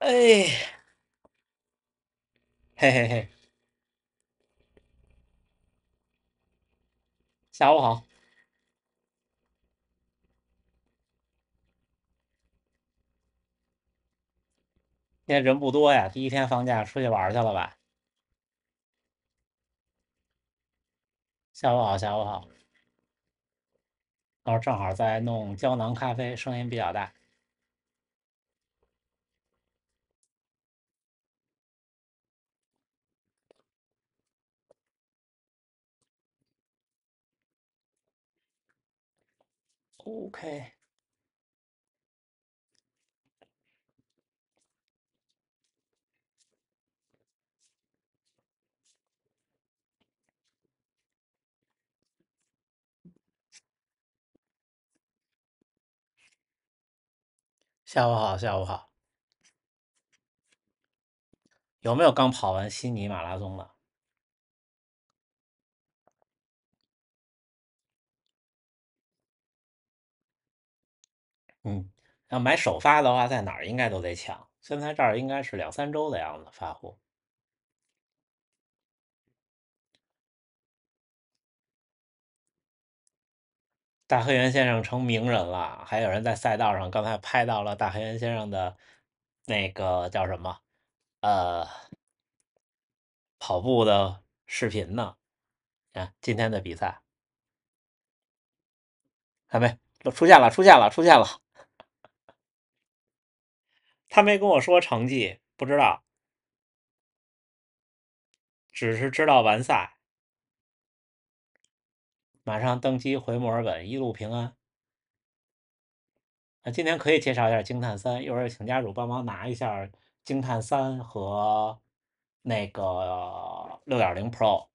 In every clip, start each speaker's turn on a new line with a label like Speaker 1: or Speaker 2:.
Speaker 1: 哎，嘿嘿嘿，下午好。现在人不多呀，第一天放假出去玩去了吧？下午好，下午好。哦，正好在弄胶囊咖啡，声音比较大。OK，下午好，下午好。有没有刚跑完悉尼马拉松的？嗯，要买首发的话，在哪儿应该都得抢。现在这儿应该是两三周的样子发货。大黑猿先生成名人了，还有人在赛道上刚才拍到了大黑猿先生的那个叫什么？呃，跑步的视频呢？啊，今天的比赛还没都出现了，出现了，出现了。他没跟我说成绩，不知道，只是知道完赛，马上登机回墨尔本，一路平安。那今天可以介绍一下惊叹三，一会儿请家属帮忙拿一下惊叹三和那个六点零 Pro。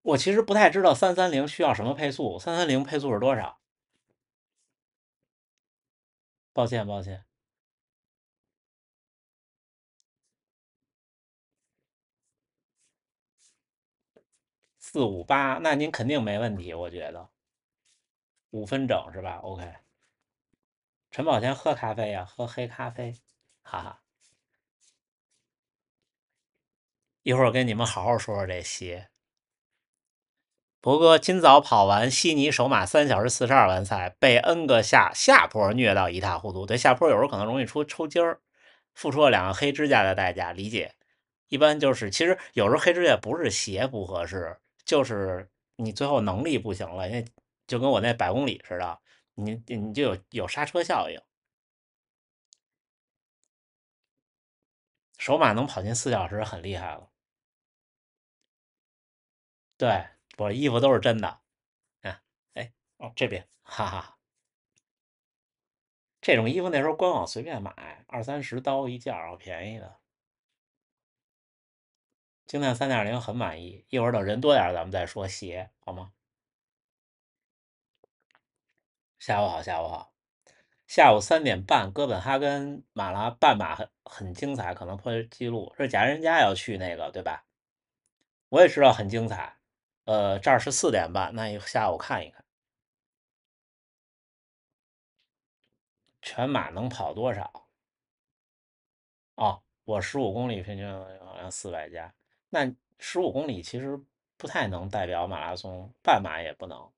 Speaker 1: 我其实不太知道三三零需要什么配速，三三零配速是多少？抱歉，抱歉。四五八，那您肯定没问题，我觉得五分整是吧？OK。陈宝强喝咖啡呀，喝黑咖啡，哈哈。一会儿我跟你们好好说说这鞋。博哥今早跑完悉尼首马三小时四十二完赛，被 N 个下下坡虐到一塌糊涂。对下坡有时候可能容易出抽筋儿，付出了两个黑指甲的代价，理解。一般就是，其实有时候黑指甲不是鞋不合适，就是你最后能力不行了，那就跟我那百公里似的，你你就有有刹车效应。首马能跑进四小时很厉害了。对，我衣服都是真的。啊，哎，哦这边，哈哈，这种衣服那时候官网随便买，二三十刀一件，好便宜的。惊叹三点零很满意，一会儿等人多点咱们再说鞋，好吗？下午好，下午好。下午三点半，哥本哈根马拉半马很很精彩，可能破纪录。是贾人家要去那个对吧？我也知道很精彩。呃，这儿是四点半，那下午看一看。全马能跑多少？哦，我十五公里平均好像四百加。那十五公里其实不太能代表马拉松，半马也不能。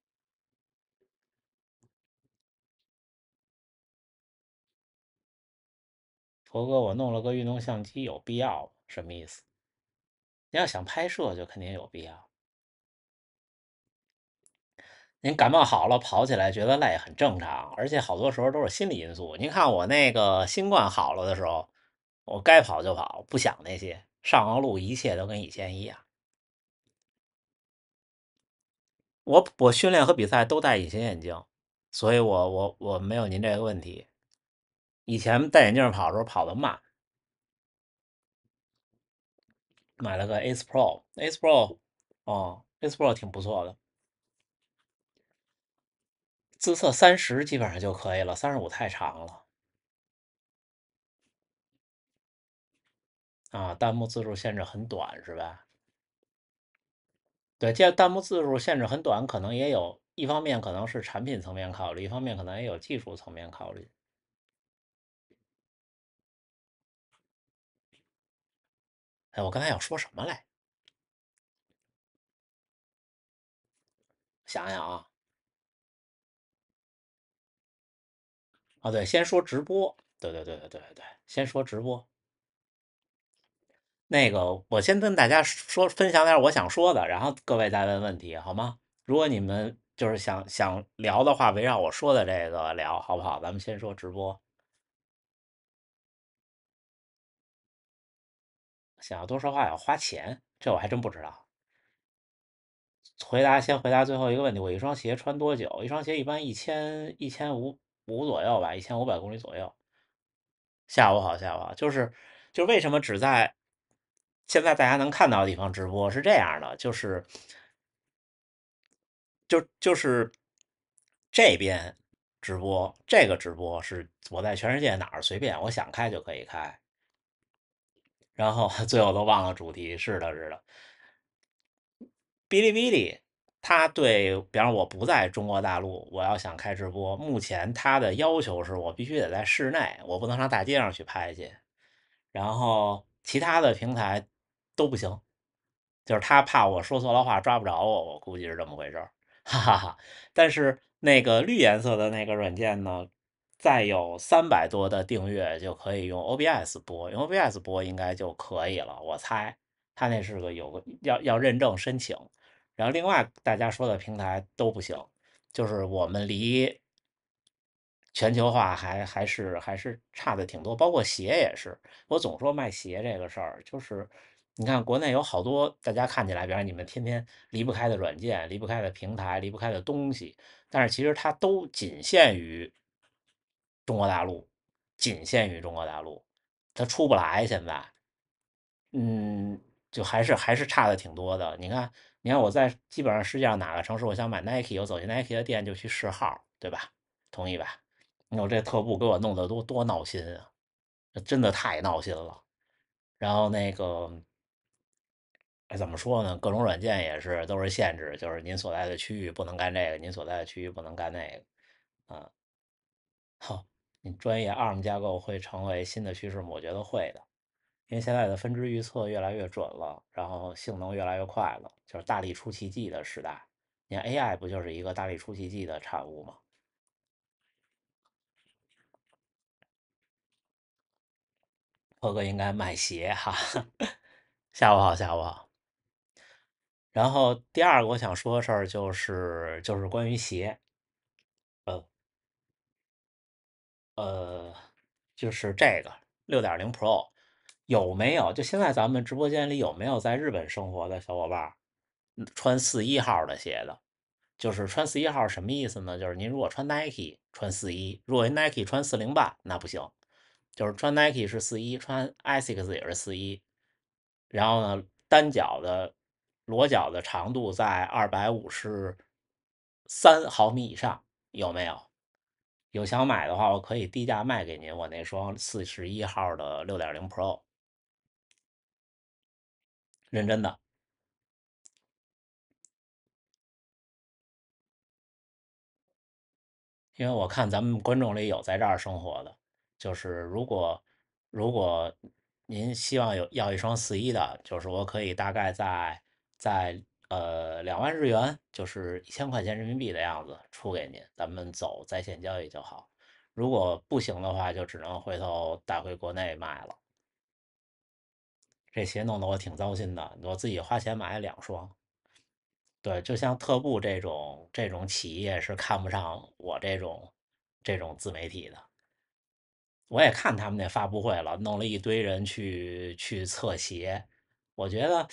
Speaker 1: 佛哥，我弄了个运动相机，有必要？什么意思？你要想拍摄，就肯定有必要。您感冒好了，跑起来觉得累很正常，而且好多时候都是心理因素。您看我那个新冠好了的时候，我该跑就跑，不想那些，上完路一切都跟以前一样。我我训练和比赛都戴隐形眼镜，所以我我我没有您这个问题。以前戴眼镜跑的时候跑得慢，买了个 Ace Pro，Ace Pro，哦，Ace Pro 挺不错的。自测三十基本上就可以了，三十五太长了。啊，弹幕字数限制很短是吧？对，这弹幕字数限制很短，可能也有一方面可能是产品层面考虑，一方面可能也有技术层面考虑。哎，我刚才要说什么来？想想啊。啊对，先说直播，对对对对对对，先说直播。那个，我先跟大家说分享点我想说的，然后各位再问问题，好吗？如果你们就是想想聊的话，围绕我说的这个聊，好不好？咱们先说直播。想要多说话要花钱，这我还真不知道。回答先回答最后一个问题，我一双鞋穿多久？一双鞋一般一千一千五五左右吧，一千五百公里左右。下午好，下午好，就是就是为什么只在现在大家能看到的地方直播是这样的，就是就就是这边直播，这个直播是我在全世界哪儿随便我想开就可以开，然后 最后都忘了主题，是的，是的。哔哩哔哩，他对，比方我不在中国大陆，我要想开直播，目前他的要求是我必须得在室内，我不能上大街上去拍去。然后其他的平台都不行，就是他怕我说错了话抓不着我，我估计是这么回事，哈哈哈。但是那个绿颜色的那个软件呢，再有三百多的订阅就可以用 OBS 播，用 OBS 播应该就可以了，我猜。他那是个有个要要认证申请。然后另外大家说的平台都不行，就是我们离全球化还还是还是差的挺多，包括鞋也是。我总说卖鞋这个事儿，就是你看国内有好多大家看起来，比方你们天天离不开的软件、离不开的平台、离不开的东西，但是其实它都仅限于中国大陆，仅限于中国大陆，它出不来。现在，嗯，就还是还是差的挺多的。你看。你看我在基本上世界上哪个城市，我想买 Nike，我走进 Nike 的店就去试号，对吧？同意吧？你我这特步给我弄得多多闹心啊，真的太闹心了。然后那个，哎，怎么说呢？各种软件也是都是限制，就是您所在的区域不能干这个，您所在的区域不能干那个，啊。好，你专业 ARM 架构会成为新的趋势吗？我觉得会的。因为现在的分支预测越来越准了，然后性能越来越快了，就是大力出奇迹的时代。你看 AI 不就是一个大力出奇迹的产物吗？波哥应该卖鞋哈，下午好，下午好。然后第二个我想说的事儿就是就是关于鞋，呃呃，就是这个六点零 Pro。有没有？就现在咱们直播间里有没有在日本生活的小伙伴穿四一号的鞋的？就是穿四一号什么意思呢？就是您如果穿 Nike 穿四一，如果 Nike 穿四零八那不行。就是穿 Nike 是四一，穿 Asics 也是四一。然后呢，单脚的裸脚的长度在二百五十三毫米以上，有没有？有想买的话，我可以低价卖给您我那双四十一号的六点零 Pro。认真的，因为我看咱们观众里有在这儿生活的，就是如果如果您希望有要一双四一的，就是我可以大概在在呃两万日元，就是一千块钱人民币的样子出给您，咱们走在线交易就好。如果不行的话，就只能回头带回国内卖了。这鞋弄得我挺糟心的，我自己花钱买了两双。对，就像特步这种这种企业是看不上我这种这种自媒体的。我也看他们那发布会了，弄了一堆人去去测鞋，我觉得，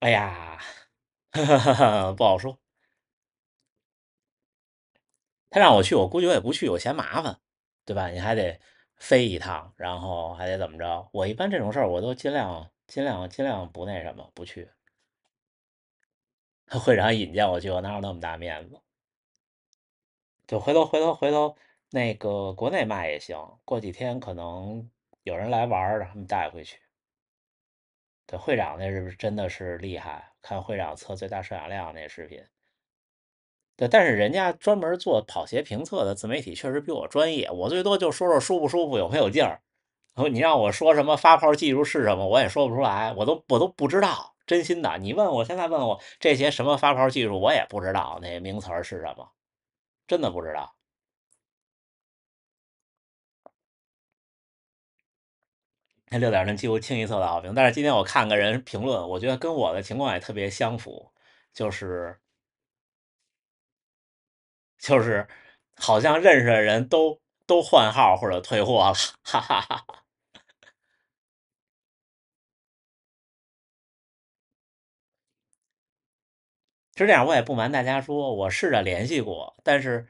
Speaker 1: 哎呀，不好说。他让我去，我估计我也不去，我嫌麻烦，对吧？你还得飞一趟，然后还得怎么着？我一般这种事儿我都尽量。尽量尽量不那什么，不去。会长引荐我去，我哪有那么大面子？就回头回头回头，那个国内卖也行。过几天可能有人来玩，让他们带回去。对，会长那是真的是厉害，看会长测最大摄氧量那视频。对，但是人家专门做跑鞋评测的自媒体确实比我专业，我最多就说说舒不舒服，有没有劲儿。你让我说什么发泡技术是什么，我也说不出来，我都我都不知道，真心的。你问我现在问我这些什么发泡技术，我也不知道那名词是什么，真的不知道。那六点零几乎清一色的好评，但是今天我看个人评论，我觉得跟我的情况也特别相符，就是就是好像认识的人都都换号或者退货了，哈哈哈。是这样，我也不瞒大家说，我试着联系过，但是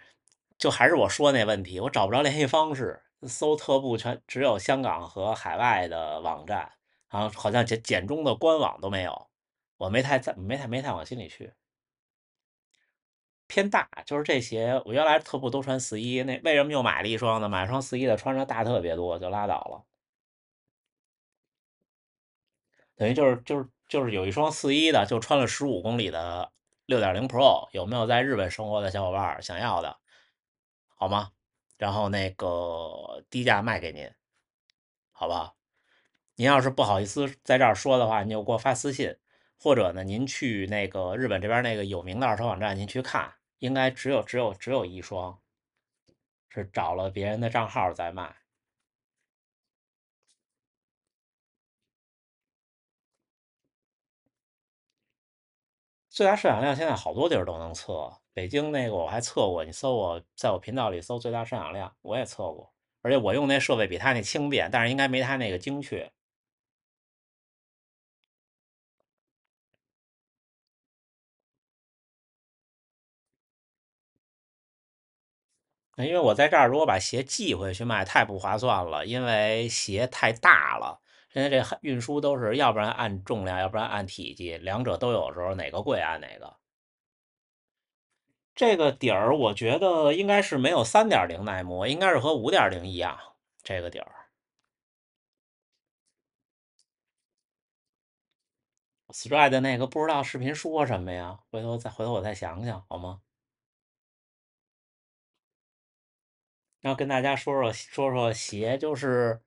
Speaker 1: 就还是我说那问题，我找不着联系方式，搜特步全只有香港和海外的网站，然后好像简简中的官网都没有，我没太在没太没太往心里去。偏大，就是这鞋，我原来特步都穿四一，那为什么又买了一双呢？买双四一的穿着大特别多，就拉倒了。等于就是就是就是有一双四一的，就穿了十五公里的。六点零 Pro 有没有在日本生活的小伙伴想要的，好吗？然后那个低价卖给您，好不好？您要是不好意思在这儿说的话，您就给我发私信，或者呢，您去那个日本这边那个有名的二手网站，您去看，应该只有只有只有一双，是找了别人的账号在卖。最大摄氧量现在好多地儿都能测，北京那个我还测过，你搜我在我频道里搜最大摄氧量，我也测过，而且我用那设备比他那轻便，但是应该没他那个精确。因为我在这儿如果把鞋寄回去卖太不划算了，因为鞋太大了，现在这运输都是要不然按重量，要不然按体积，两者都有时候哪个贵按哪个。这个底儿我觉得应该是没有三点零耐磨，应该是和五点零一样。这个底儿，Stride 那个不知道视频说什么呀？回头再回头我再想想好吗？然后跟大家说说说说鞋，就是，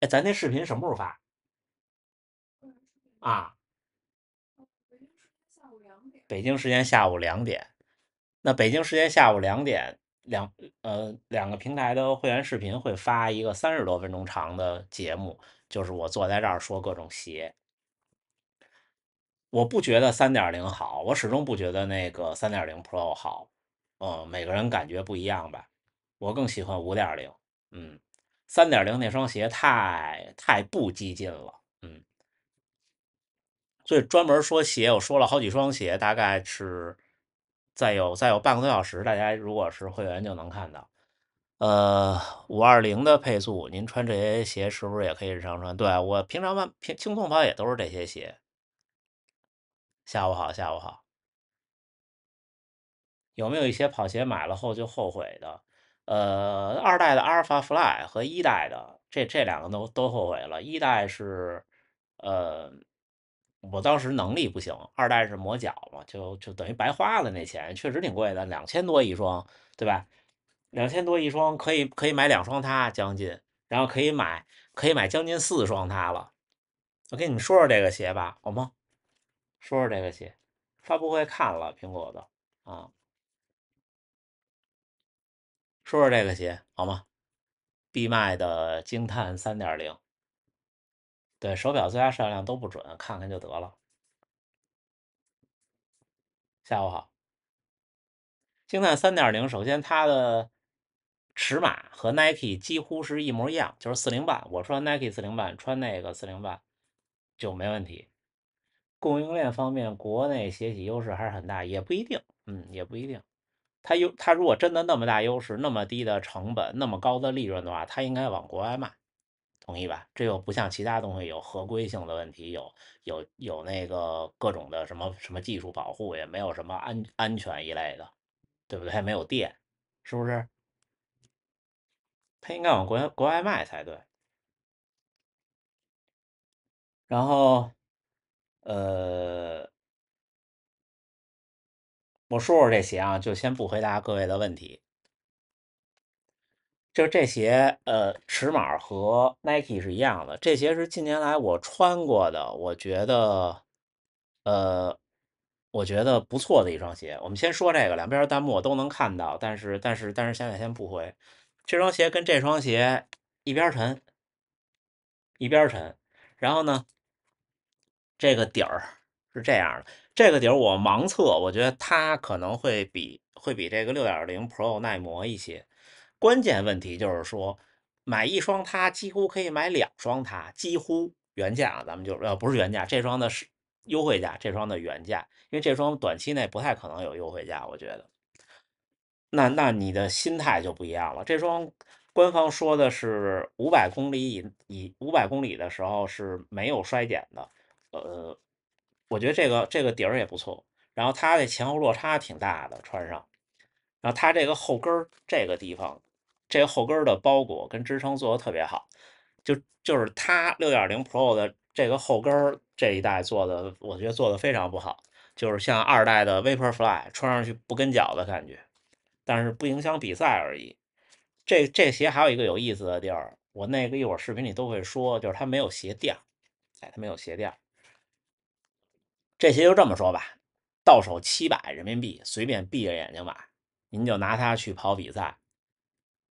Speaker 1: 哎，咱那视频什么时候发？啊？北京时间下午两点。那北京时间下午两点，两呃两个平台的会员视频会发一个三十多分钟长的节目，就是我坐在这儿说各种鞋。我不觉得三点零好，我始终不觉得那个三点零 Pro 好。嗯，每个人感觉不一样吧。我更喜欢五点零。嗯，三点零那双鞋太太不激进了。嗯，所以专门说鞋，我说了好几双鞋，大概是。再有再有半个多小时，大家如果是会员就能看到。呃，五二零的配速，您穿这些鞋是不是也可以日常穿？对我平常慢平轻松跑也都是这些鞋。下午好，下午好。有没有一些跑鞋买了后就后悔的？呃，二代的阿尔法 Fly 和一代的这这两个都都后悔了。一代是呃。我当时能力不行，二代是磨脚嘛，就就等于白花了那钱，确实挺贵的，两千多一双，对吧？两千多一双可以可以买两双它将近，然后可以买可以买将近四双它了。我跟你们说说这个鞋吧，好吗？说说这个鞋，发布会看了苹果的啊，说说这个鞋好吗？闭麦的惊叹三点零。对手表最佳摄量都不准，看看就得了。下午好，惊叹三点零，首先它的尺码和 Nike 几乎是一模一样，就是四零半。我穿 Nike 四零半，穿那个四零半就没问题。供应链方面，国内鞋企优势还是很大，也不一定，嗯，也不一定。它优，它如果真的那么大优势，那么低的成本，那么高的利润的话，它应该往国外卖。同意吧？这又不像其他东西有合规性的问题，有有有那个各种的什么什么技术保护，也没有什么安安全一类的，对不对？还没有电，是不是？它应该往国外国外卖才对。然后，呃，我说说这鞋啊，就先不回答各位的问题。就这鞋，呃，尺码和 Nike 是一样的。这鞋是近年来我穿过的，我觉得，呃，我觉得不错的一双鞋。我们先说这个，两边弹幕我都能看到，但是但是但是现在先不回。这双鞋跟这双鞋一边沉，一边沉。然后呢，这个底儿是这样的，这个底儿我盲测，我觉得它可能会比会比这个六点零 Pro 耐磨一些。关键问题就是说，买一双它几乎可以买两双它，几乎原价啊，咱们就呃不是原价，这双的是优惠价，这双的原价，因为这双短期内不太可能有优惠价，我觉得。那那你的心态就不一样了。这双官方说的是五百公里以以五百公里的时候是没有衰减的，呃，我觉得这个这个底儿也不错，然后它的前后落差挺大的，穿上，然后它这个后跟儿这个地方。这个后跟的包裹跟支撑做的特别好，就就是它六点零 Pro 的这个后跟儿这一代做的，我觉得做的非常不好，就是像二代的 Vaporfly 穿上去不跟脚的感觉，但是不影响比赛而已。这这鞋还有一个有意思的地儿，我那个一会儿视频里都会说，就是它没有鞋垫，哎，它没有鞋垫。这鞋就这么说吧，到手七百人民币，随便闭着眼睛买，您就拿它去跑比赛。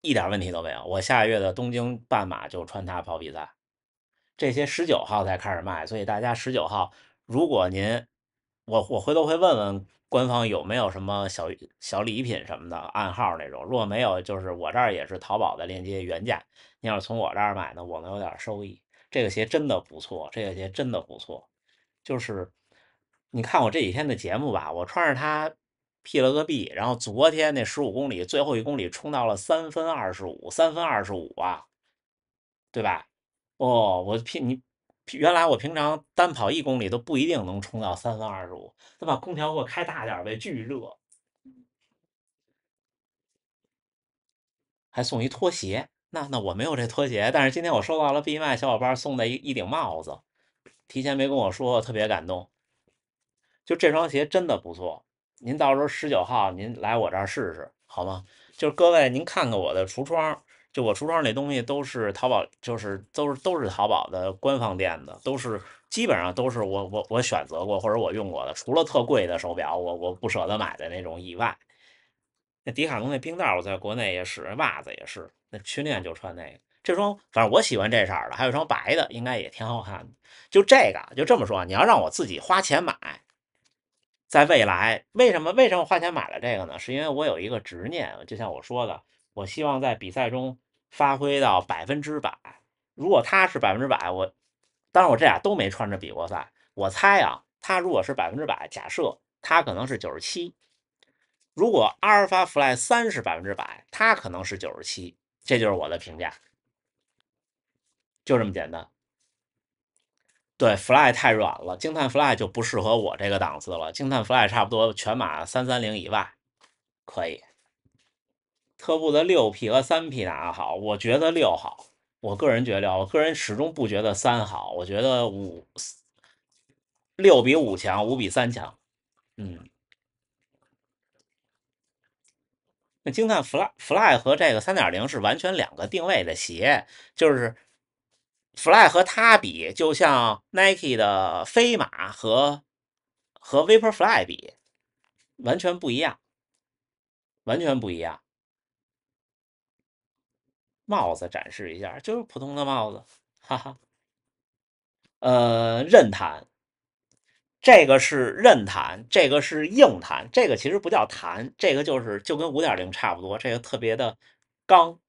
Speaker 1: 一点问题都没有，我下个月的东京半马就穿它跑比赛。这些十九号才开始卖，所以大家十九号，如果您，我我回头会问问官方有没有什么小小礼品什么的暗号那种，如果没有，就是我这儿也是淘宝的链接原价，你要是从我这儿买呢，我能有点收益。这个鞋真的不错，这个鞋真的不错，就是你看我这几天的节目吧，我穿着它。P 了个 B，然后昨天那十五公里最后一公里冲到了三分二十五，三分二十五啊，对吧？哦，我平你原来我平常单跑一公里都不一定能冲到三分二十五，他把空调给我开大点呗，巨热，还送一拖鞋，那那我没有这拖鞋，但是今天我收到了闭麦小伙伴送的一一顶帽子，提前没跟我说，特别感动。就这双鞋真的不错。您到时候十九号您来我这儿试试好吗？就是各位您看看我的橱窗，就我橱窗那东西都是淘宝，就是都是都是淘宝的官方店的，都是基本上都是我我我选择过或者我用过的，除了特贵的手表我我不舍得买的那种以外，那迪卡侬那冰袋我在国内也使，袜子也是，那训练就穿那个。这双反正我喜欢这色儿的，还有一双白的，应该也挺好看的。就这个就这么说，你要让我自己花钱买。在未来，为什么为什么花钱买了这个呢？是因为我有一个执念，就像我说的，我希望在比赛中发挥到百分之百。如果他是百分之百，我当然我这俩都没穿着比过赛，我猜啊，他如果是百分之百，假设他可能是九十七。如果阿尔法 Fly 三是百分之百，他可能是九十七，这就是我的评价，就这么简单。对，Fly 太软了，惊叹 Fly 就不适合我这个档次了。惊叹 Fly 差不多全码三三零以外可以。特步的六 P 和三 P 哪个好？我觉得六好，我个人觉得，我个人始终不觉得三好，我觉得五六比五强，五比三强。嗯，那惊叹 Fly Fly 和这个三点零是完全两个定位的鞋，就是。Fly 和它比，就像 Nike 的飞马和和 Vaporfly 比，完全不一样，完全不一样。帽子展示一下，就是普通的帽子，哈哈。呃，韧弹，这个是韧弹，这个是硬弹，这个其实不叫弹，这个就是就跟五点零差不多，这个特别的刚。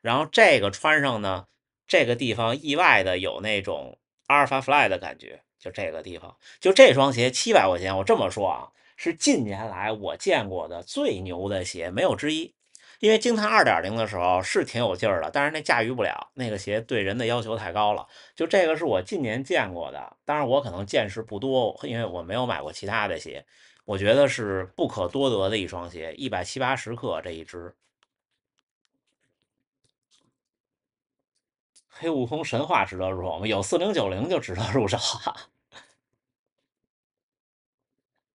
Speaker 1: 然后这个穿上呢。这个地方意外的有那种阿尔法 Fly 的感觉，就这个地方，就这双鞋七百块钱，我这么说啊，是近年来我见过的最牛的鞋，没有之一。因为惊叹二点零的时候是挺有劲儿的，但是那驾驭不了，那个鞋对人的要求太高了。就这个是我近年见过的，当然我可能见识不多，因为我没有买过其他的鞋，我觉得是不可多得的一双鞋，一百七八十克这一只。黑悟空神话值得入手吗？有四零九零就值得入手啊。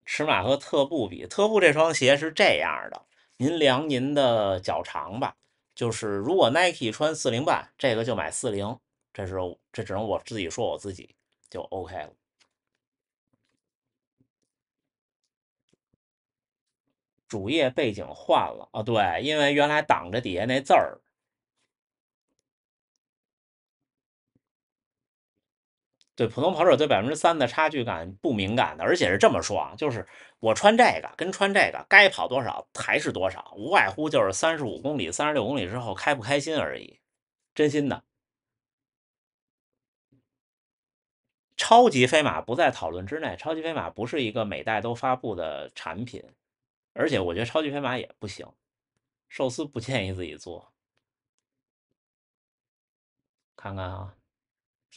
Speaker 1: 尺码和特步比，特步这双鞋是这样的，您量您的脚长吧。就是如果 Nike 穿四零半，这个就买四零，这是这只能我自己说我自己就 OK 了。主页背景换了啊，对，因为原来挡着底下那字儿。对普通跑者对百分之三的差距感不敏感的，而且是这么说啊，就是我穿这个跟穿这个该跑多少还是多少，无外乎就是三十五公里、三十六公里之后开不开心而已，真心的。超级飞马不在讨论之内，超级飞马不是一个每代都发布的产品，而且我觉得超级飞马也不行，寿司不建议自己做。看看啊。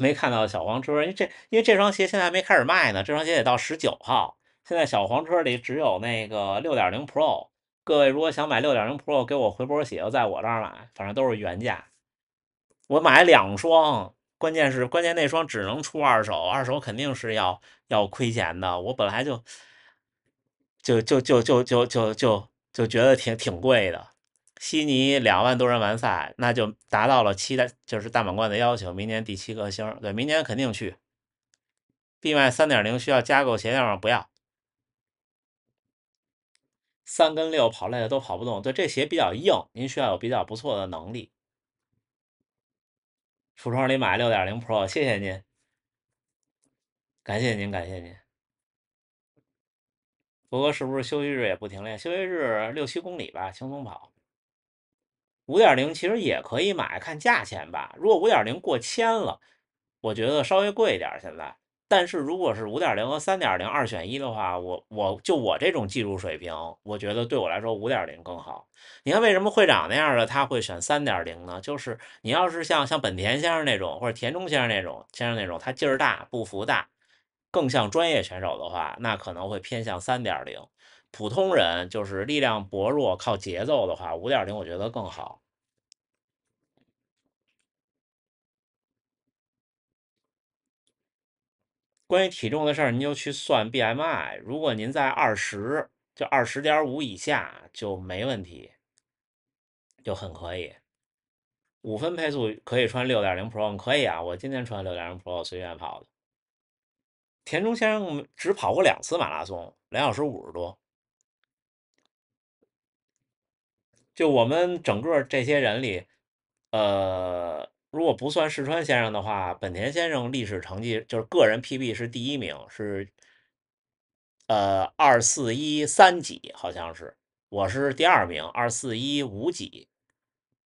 Speaker 1: 没看到小黄车，因为这因为这双鞋现在还没开始卖呢，这双鞋得到十九号。现在小黄车里只有那个六点零 Pro，各位如果想买六点零 Pro，给我回波鞋，在我这儿买，反正都是原价。我买两双，关键是关键那双只能出二手，二手肯定是要要亏钱的。我本来就就就就就就就就就觉得挺挺贵的。悉尼两万多人完赛，那就达到了七代，就是大满贯的要求。明年第七颗星，对，明年肯定去。闭麦三点零需要加购鞋垫吗？不要。三跟六跑累了都跑不动，对，这鞋比较硬，您需要有比较不错的能力。橱窗里买六点零 Pro，谢谢您，感谢您，感谢您。不过是不是休息日也不停练？休息日六七公里吧，轻松跑。五点零其实也可以买，看价钱吧。如果五点零过千了，我觉得稍微贵一点现在。但是如果是五点零和三点零二选一的话，我我就我这种技术水平，我觉得对我来说五点零更好。你看为什么会长那样的他会选三点零呢？就是你要是像像本田先生那种，或者田中先生那种先生那种，他劲儿大步幅大，更像专业选手的话，那可能会偏向三点零。普通人就是力量薄弱，靠节奏的话，五点零我觉得更好。关于体重的事儿，您就去算 BMI。如果您在二十，就二十点五以下就没问题，就很可以。五分配速可以穿六点零 Pro，可以啊。我今天穿六点零 Pro 随便跑的。田中先生只跑过两次马拉松，两小时五十多。就我们整个这些人里，呃，如果不算世川先生的话，本田先生历史成绩就是个人 PB 是第一名，是呃二四一三几，好像是，我是第二名，二四一五几，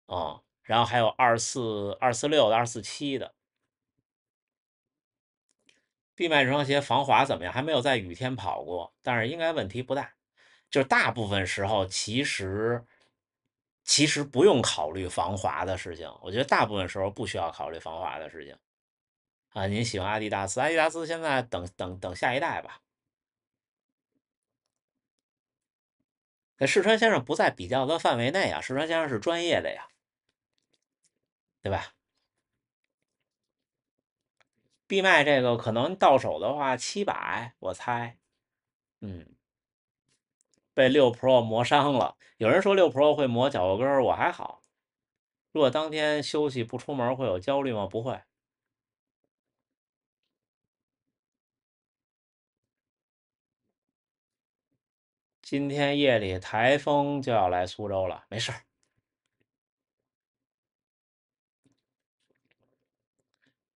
Speaker 1: 啊，然后还有二四二四六的、二四七的。闭麦这双鞋防滑怎么样？还没有在雨天跑过，但是应该问题不大。就是大部分时候其实。其实不用考虑防滑的事情，我觉得大部分时候不需要考虑防滑的事情。啊，您喜欢阿迪达斯？阿迪达斯现在等等等下一代吧。那世川先生不在比较的范围内啊，世川先生是专业的呀，对吧？闭麦这个可能到手的话七百，我猜，嗯。被六 Pro 磨伤了，有人说六 Pro 会磨脚后跟我还好。如果当天休息不出门，会有焦虑吗？不会。今天夜里台风就要来苏州了，没事儿。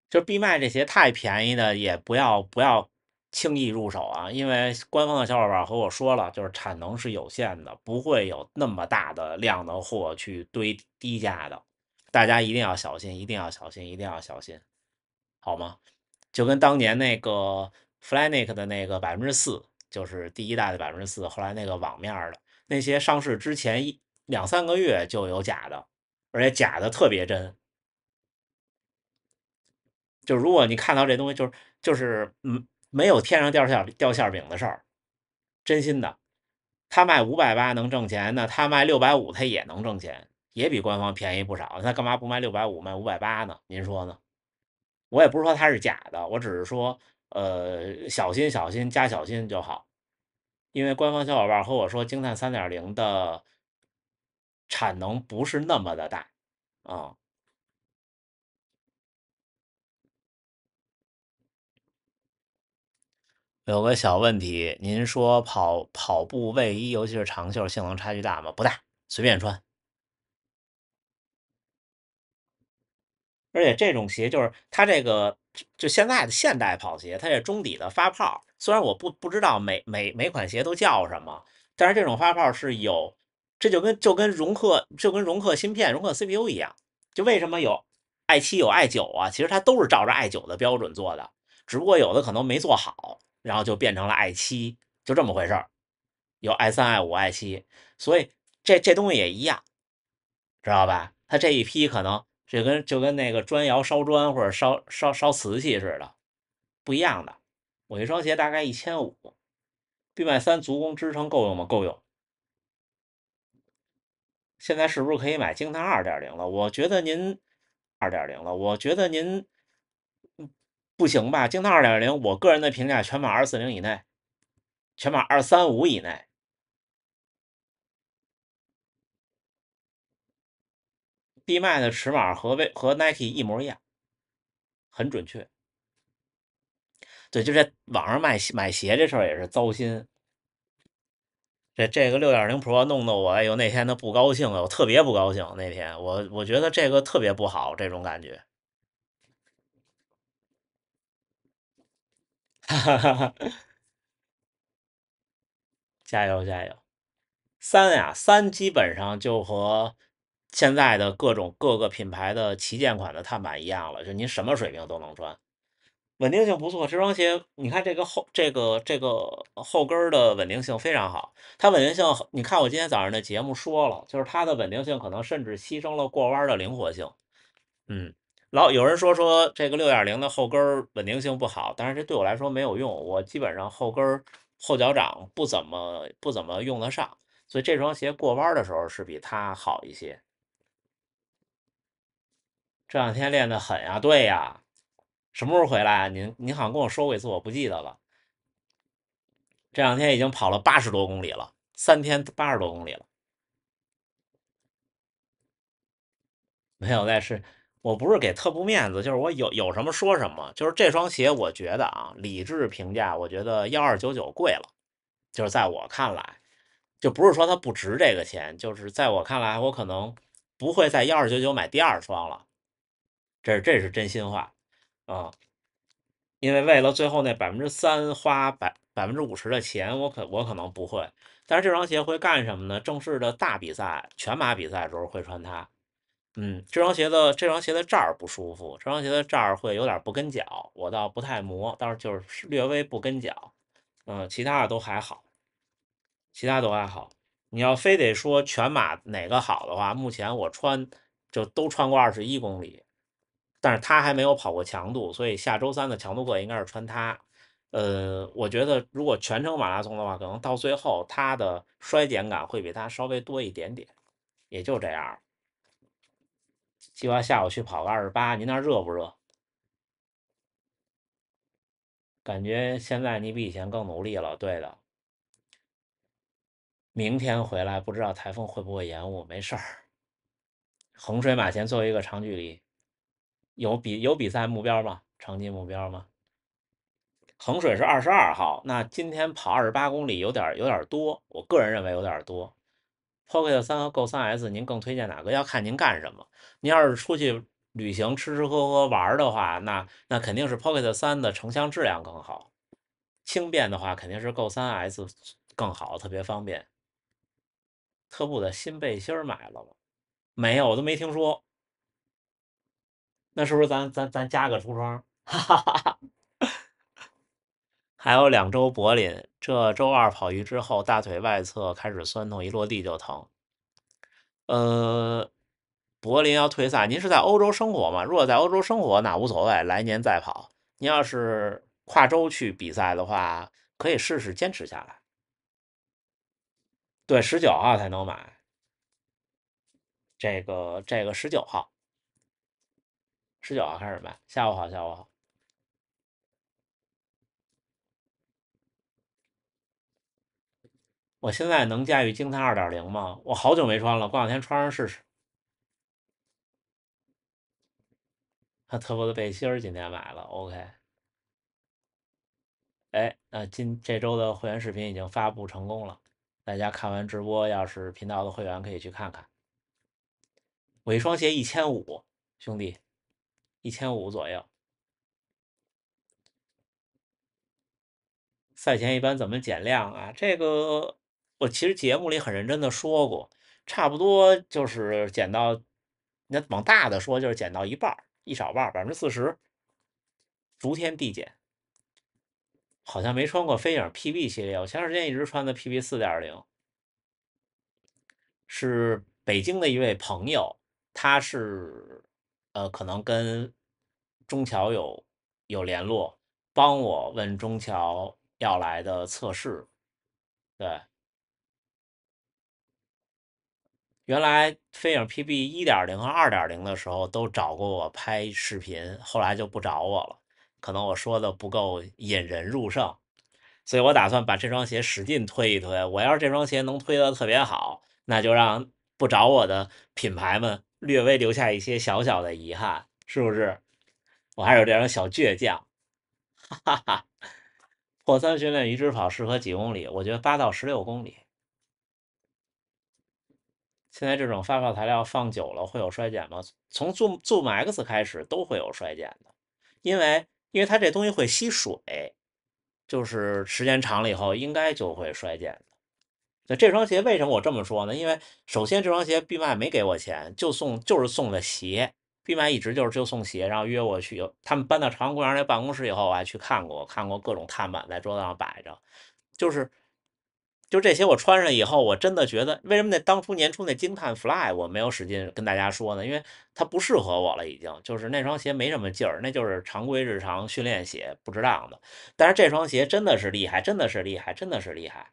Speaker 1: 就闭麦这鞋太便宜的，也不要不要。轻易入手啊，因为官方的小伙伴和我说了，就是产能是有限的，不会有那么大的量的货去堆低价的，大家一定要小心，一定要小心，一定要小心，好吗？就跟当年那个 Flyknit 的那个百分之四，就是第一代的百分之四，后来那个网面的那些上市之前一两三个月就有假的，而且假的特别真。就如果你看到这东西，就是就是嗯。没有天上掉馅掉馅饼的事儿，真心的。他卖五百八能挣钱那，他卖六百五他也能挣钱，也比官方便宜不少。他干嘛不卖六百五，卖五百八呢？您说呢？我也不是说他是假的，我只是说，呃，小心小心加小心就好。因为官方小伙伴和我说，惊叹三点零的产能不是那么的大啊。有个小问题，您说跑跑步卫衣，尤其是长袖，性能差距大吗？不大，随便穿。而且这种鞋就是它这个，就现在的现代跑鞋，它这中底的发泡，虽然我不不知道每每每款鞋都叫什么，但是这种发泡是有，这就跟就跟荣克就跟荣克芯片、荣克 CPU 一样，就为什么有 i 七有 i 九啊？其实它都是照着 i 九的标准做的，只不过有的可能没做好，然后就变成了 i 七，就这么回事儿。有 i 三、i 五、i 七，所以这这东西也一样，知道吧？它这一批可能。这跟就跟那个砖窑烧砖或者烧烧烧瓷器似的，不一样的。我一双鞋大概一千五，必麦三足弓支撑够用吗？够用。现在是不是可以买惊叹二点零了？我觉得您二点零了，我觉得您不行吧？惊叹二点零，我个人的评价全码二四零以内，全码二三五以内。闭麦的尺码和微和 Nike 一模一样，很准确。对，就这网上卖买鞋这事儿也是糟心。这这个六点零 Pro 弄得我，哎呦，那天都不高兴了，我特别不高兴。那天我我觉得这个特别不好，这种感觉。哈哈哈哈哈哈哈加油加油！三呀，三基本上就和。现在的各种各个品牌的旗舰款的碳板一样了，就您什么水平都能穿，稳定性不错。这双鞋你看这个后这个这个后跟的稳定性非常好，它稳定性你看我今天早上的节目说了，就是它的稳定性可能甚至牺牲了过弯的灵活性。嗯，老有人说说这个六点零的后跟稳定性不好，但是这对我来说没有用，我基本上后跟后脚掌不怎么不怎么用得上，所以这双鞋过弯的时候是比它好一些。这两天练得狠呀，对呀，什么时候回来啊？您您好像跟我说过一次，我不记得了。这两天已经跑了八十多公里了，三天八十多公里了。没有在是，我不是给特步面子，就是我有有什么说什么。就是这双鞋，我觉得啊，理智评价，我觉得幺二九九贵了。就是在我看来，就不是说它不值这个钱，就是在我看来，我可能不会在幺二九九买第二双了。这这是真心话啊，因为为了最后那百分之三花百百分之五十的钱，我可我可能不会。但是这双鞋会干什么呢？正式的大比赛、全马比赛时候会穿它。嗯，这双鞋的这双鞋的这儿不舒服，这双鞋的这儿会有点不跟脚，我倒不太磨，但是就是略微不跟脚。嗯，其他的都还好，其他都还好。你要非得说全马哪个好的话，目前我穿就都穿过二十一公里。但是他还没有跑过强度，所以下周三的强度课应该是穿它。呃，我觉得如果全程马拉松的话，可能到最后它的衰减感会比它稍微多一点点，也就这样。计划下午去跑个二十八，您那热不热？感觉现在你比以前更努力了。对的，明天回来不知道台风会不会延误，没事儿。衡水马前做一个长距离。有比有比赛目标吗？成绩目标吗？衡水是二十二号，那今天跑二十八公里有点有点多，我个人认为有点多。Pocket 三和 Go 三 S，您更推荐哪个？要看您干什么。您要是出去旅行吃吃喝喝玩的话，那那肯定是 Pocket 三的成像质量更好。轻便的话，肯定是 Go 三 S 更好，特别方便。特步的新背心买了吗？没有，我都没听说。那是不是咱咱咱加个橱窗？哈哈哈哈还有两周柏林，这周二跑鱼之后，大腿外侧开始酸痛，一落地就疼。呃，柏林要退赛，您是在欧洲生活吗？如果在欧洲生活，那无所谓，来年再跑。您要是跨州去比赛的话，可以试试坚持下来。对，十九号才能买。这个这个十九号。十九号开始买，下午好，下午好。我现在能驾驭惊叹二点零吗？我好久没穿了，过两天穿上试试。他特步的背心儿今天买了，OK。哎，那今这周的会员视频已经发布成功了，大家看完直播，要是频道的会员可以去看看。我一双鞋一千五，兄弟，一千五左右。赛前一般怎么减量啊？这个我其实节目里很认真的说过，差不多就是减到，那往大的说就是减到一半一少半百分之四十，逐天递减。好像没穿过飞影 PB 系列，我前段时间一直穿的 PB 四点零，是北京的一位朋友，他是呃可能跟中桥有有联络，帮我问中桥要来的测试，对。原来飞影 PB 一点零和二点零的时候都找过我拍视频，后来就不找我了。可能我说的不够引人入胜，所以我打算把这双鞋使劲推一推。我要是这双鞋能推得特别好，那就让不找我的品牌们略微留下一些小小的遗憾，是不是？我还有这种小倔强，哈哈哈。破三训练，一直跑适合几公里？我觉得八到十六公里。现在这种发泡材料放久了会有衰减吗？从 Zoom Zoom X 开始都会有衰减的，因为因为它这东西会吸水，就是时间长了以后应该就会衰减的。那这双鞋为什么我这么说呢？因为首先这双鞋闭麦没给我钱，就送就是送的鞋，闭麦一直就是就送鞋，然后约我去。他们搬到朝阳公园那办公室以后，我还去看过，看过各种碳板在桌子上摆着，就是。就这鞋我穿上以后，我真的觉得，为什么那当初年初那惊叹 Fly 我没有使劲跟大家说呢？因为它不适合我了，已经就是那双鞋没什么劲儿，那就是常规日常训练鞋，不值当的。但是这双鞋真的是厉害，真的是厉害，真的是厉害。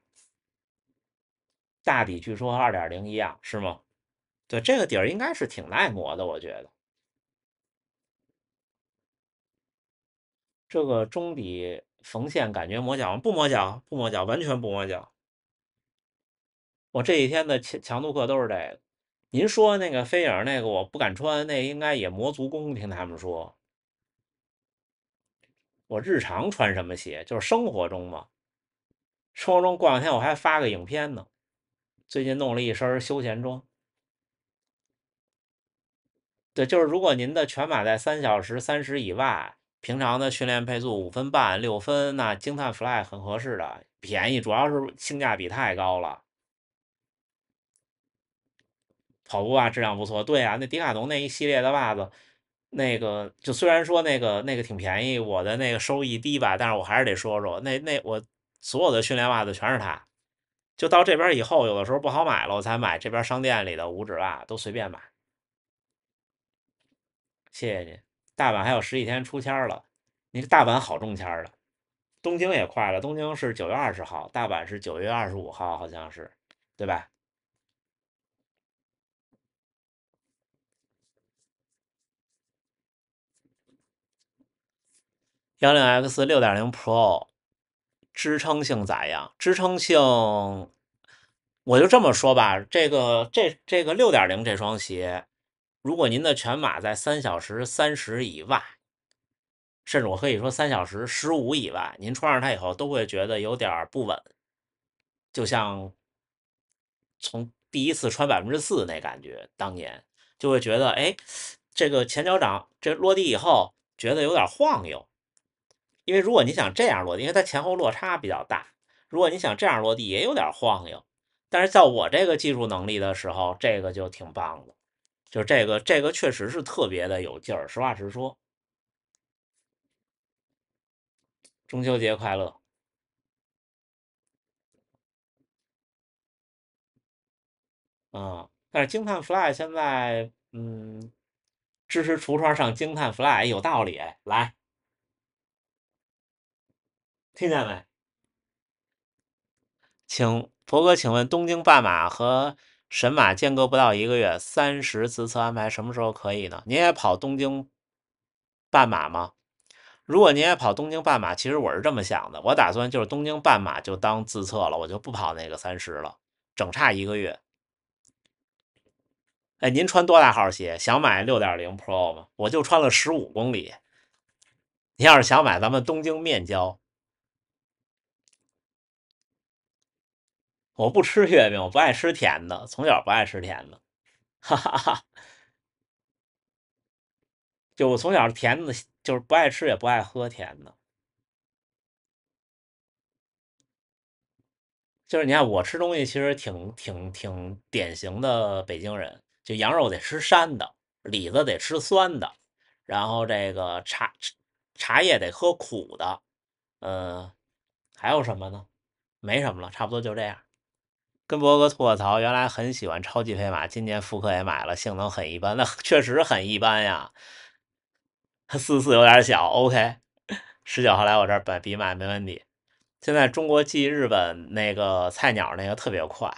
Speaker 1: 大底据说二点零一样，是吗？对，这个底儿应该是挺耐磨的，我觉得。这个中底缝线感觉磨脚吗？不磨脚，不磨脚，完全不磨脚。我这几天的强强度课都是这个。您说那个飞影那个我不敢穿，那应该也磨足弓。听他们说，我日常穿什么鞋？就是生活中嘛。生活中过两天我还发个影片呢。最近弄了一身休闲装。对，就是如果您的全马在三小时三十以外，平常的训练配速五分半六分，那惊叹 Fly 很合适的，便宜，主要是性价比太高了。跑步袜质量不错，对啊，那迪卡侬那一系列的袜子，那个就虽然说那个那个挺便宜，我的那个收益低吧，但是我还是得说说，那那我所有的训练袜子全是它，就到这边以后，有的时候不好买了，我才买这边商店里的五指袜，都随便买。谢谢你，大阪还有十几天出签了，你大阪好中签了，东京也快了，东京是九月二十号，大阪是九月二十五号，好像是，对吧？幺零 X 六点零 Pro 支撑性咋样？支撑性，我就这么说吧，这个这这个六点零这双鞋，如果您的全马在三小时三十以外，甚至我可以说三小时十五以外，您穿上它以后都会觉得有点不稳，就像从第一次穿百分之四那感觉，当年就会觉得，哎，这个前脚掌这落地以后觉得有点晃悠。因为如果你想这样落地，因为它前后落差比较大，如果你想这样落地也有点晃悠。但是在我这个技术能力的时候，这个就挺棒的，就这个这个确实是特别的有劲儿。实话实说，中秋节快乐！嗯，但是惊叹 Fly 现在嗯支持橱窗上惊叹 Fly 有道理，来。听见没？请博哥，请问东京半马和神马间隔不到一个月，三十自测安排什么时候可以呢？您也跑东京半马吗？如果您也跑东京半马，其实我是这么想的，我打算就是东京半马就当自测了，我就不跑那个三十了，整差一个月。哎，您穿多大号鞋？想买六点零 Pro 吗？我就穿了十五公里。您要是想买咱们东京面交，我不吃月饼，我不爱吃甜的，从小不爱吃甜的，哈哈哈。就我从小甜的，就是不爱吃也不爱喝甜的。就是你看我吃东西其实挺挺挺典型的北京人，就羊肉得吃膻的，李子得吃酸的，然后这个茶茶叶得喝苦的，嗯，还有什么呢？没什么了，差不多就这样。跟博哥吐个槽，原来很喜欢超级飞马，今年复刻也买了，性能很一般，那确实很一般呀。四四有点小，OK，十九号来我这儿买比买没问题。现在中国继日本那个菜鸟那个特别快。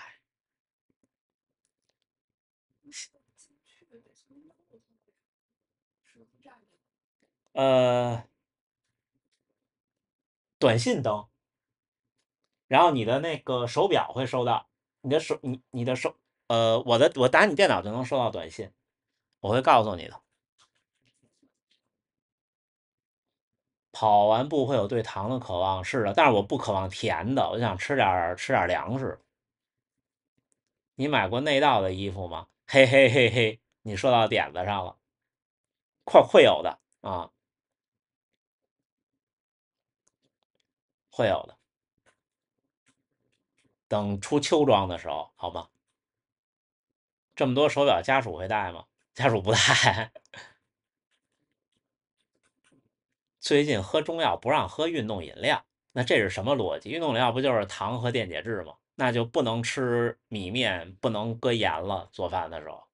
Speaker 1: 呃，短信登，然后你的那个手表会收到，你的手你你的手，呃，我的我打你电脑就能收到短信，我会告诉你的。跑完步会有对糖的渴望，是的，但是我不渴望甜的，我想吃点吃点粮食。你买过内道的衣服吗？嘿嘿嘿嘿，你说到点子上了，会会有的啊，会有的。等出秋装的时候，好吗？这么多手表，家属会戴吗？家属不戴。最近喝中药不让喝运动饮料，那这是什么逻辑？运动饮料不就是糖和电解质吗？那就不能吃米面，不能搁盐了。做饭的时候，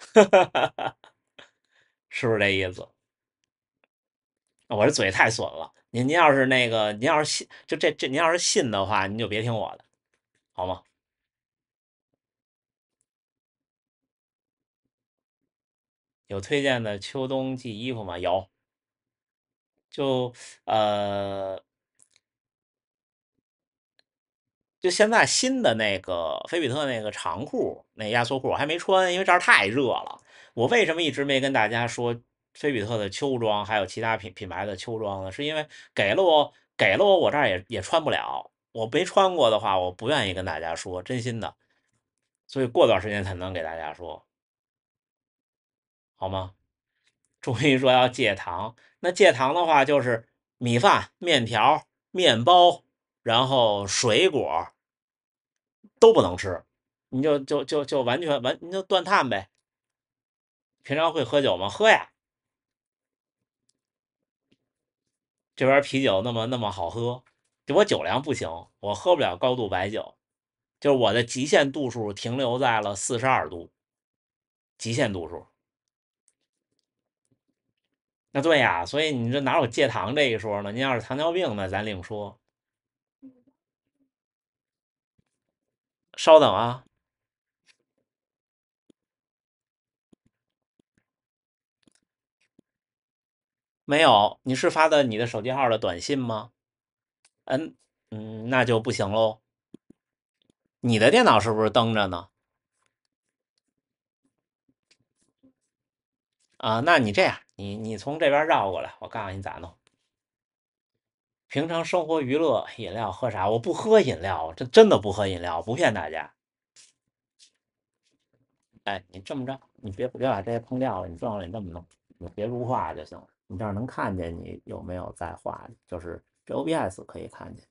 Speaker 1: 是不是这意思？我这嘴太损了。您您要是那个，您要是信，就这这，您要是信的话，您就别听我的，好吗？有推荐的秋冬季衣服吗？有。就呃，就现在新的那个菲比特那个长裤，那压缩裤我还没穿，因为这儿太热了。我为什么一直没跟大家说菲比特的秋装，还有其他品品牌的秋装呢？是因为给了我，给了我，我这儿也也穿不了。我没穿过的话，我不愿意跟大家说，真心的。所以过段时间才能给大家说，好吗？终于说要戒糖，那戒糖的话就是米饭、面条、面包，然后水果都不能吃，你就就就就完全完，你就断碳呗。平常会喝酒吗？喝呀。这边啤酒那么那么好喝，就我酒量不行，我喝不了高度白酒，就是我的极限度数停留在了四十二度，极限度数。那对呀，所以你这哪有戒糖这一说呢？您要是糖尿病呢，咱另说。稍等啊，没有，你是发的你的手机号的短信吗？嗯嗯，那就不行喽。你的电脑是不是登着呢？啊，那你这样，你你从这边绕过来，我告诉你咋弄。平常生活娱乐饮料喝啥？我不喝饮料，这真的不喝饮料，不骗大家。哎，你这么着，你别别把这些碰掉了，你重要你这么弄，你别如画就行了。你这儿能看见你有没有在画，就是这 OBS 可以看见。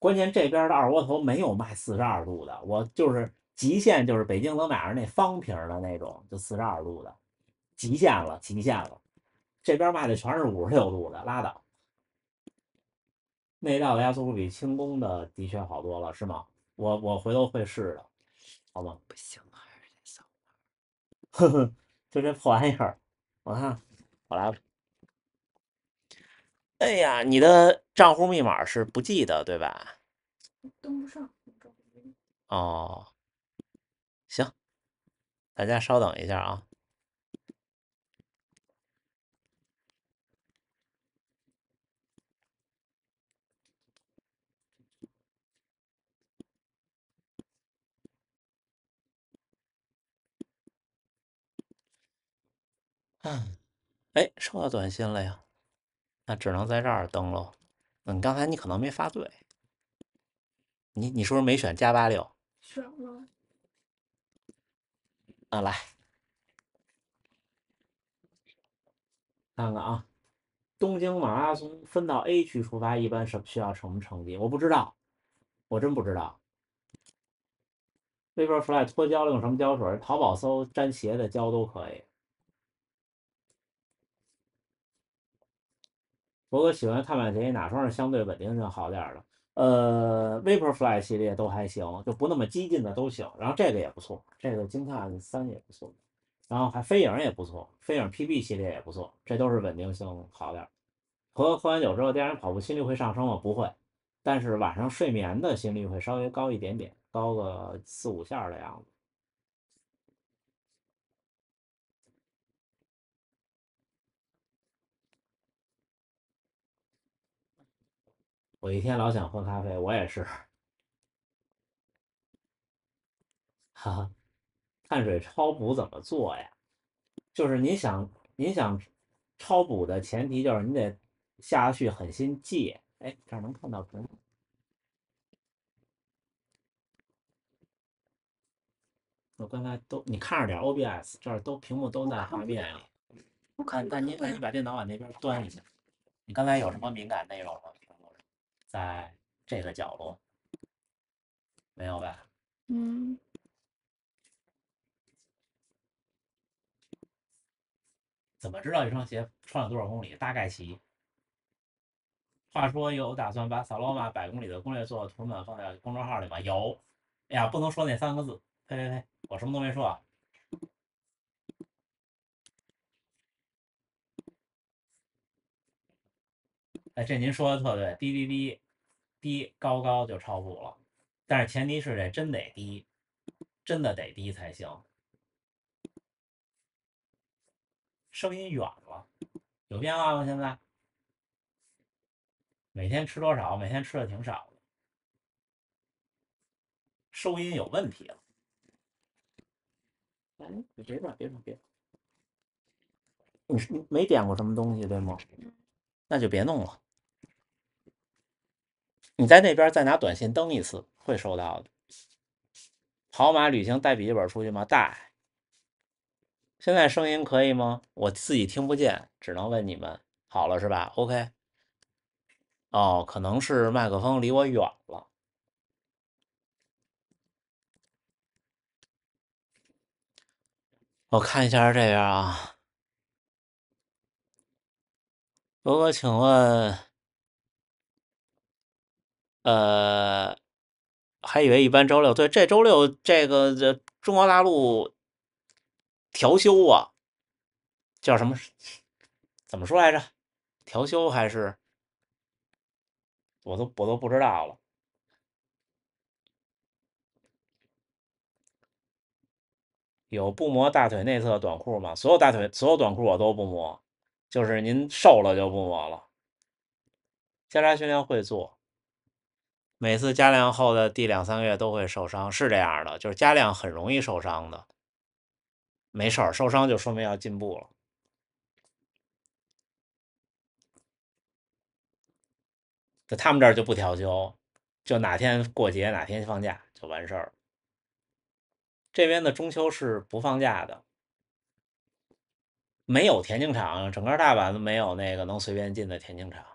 Speaker 1: 关键这边的二锅头没有卖四十二度的，我就是极限，就是北京能买着那方瓶的那种，就四十二度的，极限了，极限了。这边卖的全是五十六度的，拉倒。内道的压缩比轻功的的确好多了，是吗？我我回头会试的，好吗？
Speaker 2: 不行，
Speaker 1: 呵呵，就这破玩意儿，我看，我来。哎呀，你的账户密码是不记得对吧？
Speaker 2: 登不上。
Speaker 1: 哦，行，大家稍等一下啊。嗯，哎，收到短信了呀，那只能在这儿登喽。嗯，刚才你可能没发对，你你是不是没选加八六？
Speaker 2: 选了。
Speaker 1: 啊，来，看看啊，东京马拉松分到 A 区出发，一般是需要什么成绩？我不知道，我真不知道。Vaporfly 脱胶用什么胶水？淘宝搜粘鞋的胶都可以。我喜欢碳板鞋，哪双是相对稳定性好点的？呃，Vaporfly 系列都还行，就不那么激进的都行。然后这个也不错，这个惊叹三也不错。然后还飞影也不错，飞影 PB 系列也不错，这都是稳定性好点。喝喝完酒之后，第二天跑步心率会上升吗？不会，但是晚上睡眠的心率会稍微高一点点，高个四五下的样子。我一天老想喝咖啡，我也是。哈哈，碳水超补怎么做呀？就是你想，你想超补的前提就是你得下去狠心戒。哎，这儿能看到屏幕？我刚才都你看着点 OBS，这儿都屏幕都在画面里。我看，但你，那你把电脑往那边端一下。你刚才有什么敏感内容吗？在这个角落，没有吧？
Speaker 2: 嗯。
Speaker 1: 怎么知道一双鞋穿了多少公里？大概齐。话说有打算把萨罗马百公里的攻略做图文放在公众号里吗？有。哎呀，不能说那三个字。呸呸呸！我什么都没说。啊。哎，这您说的特对，低低低，低高高就超补了。但是前提是这真得低，真的得低才行。声音远了，有变化吗？现在每天吃多少？每天吃的挺少的，收音有问题了。哎，你别转，别转，别。你你没点过什么东西对吗？那就别弄了。你在那边再拿短信登一次，会收到的。跑马旅行带笔记本出去吗？带。现在声音可以吗？我自己听不见，只能问你们。好了是吧？OK。哦，可能是麦克风离我远了。我看一下这边啊。哥哥，请问，呃，还以为一般周六，对，这周六这个这中国大陆。调休啊，叫什么？怎么说来着？调休还是？我都我都不知道了。有不磨大腿内侧短裤吗？所有大腿所有短裤我都不磨，就是您瘦了就不磨了。加扎训练会做，每次加量后的第两三个月都会受伤，是这样的，就是加量很容易受伤的。没事儿，受伤就说明要进步了。在他们这儿就不调休，就哪天过节哪天放假就完事儿。这边的中秋是不放假的，没有田径场，整个大阪都没有那个能随便进的田径场。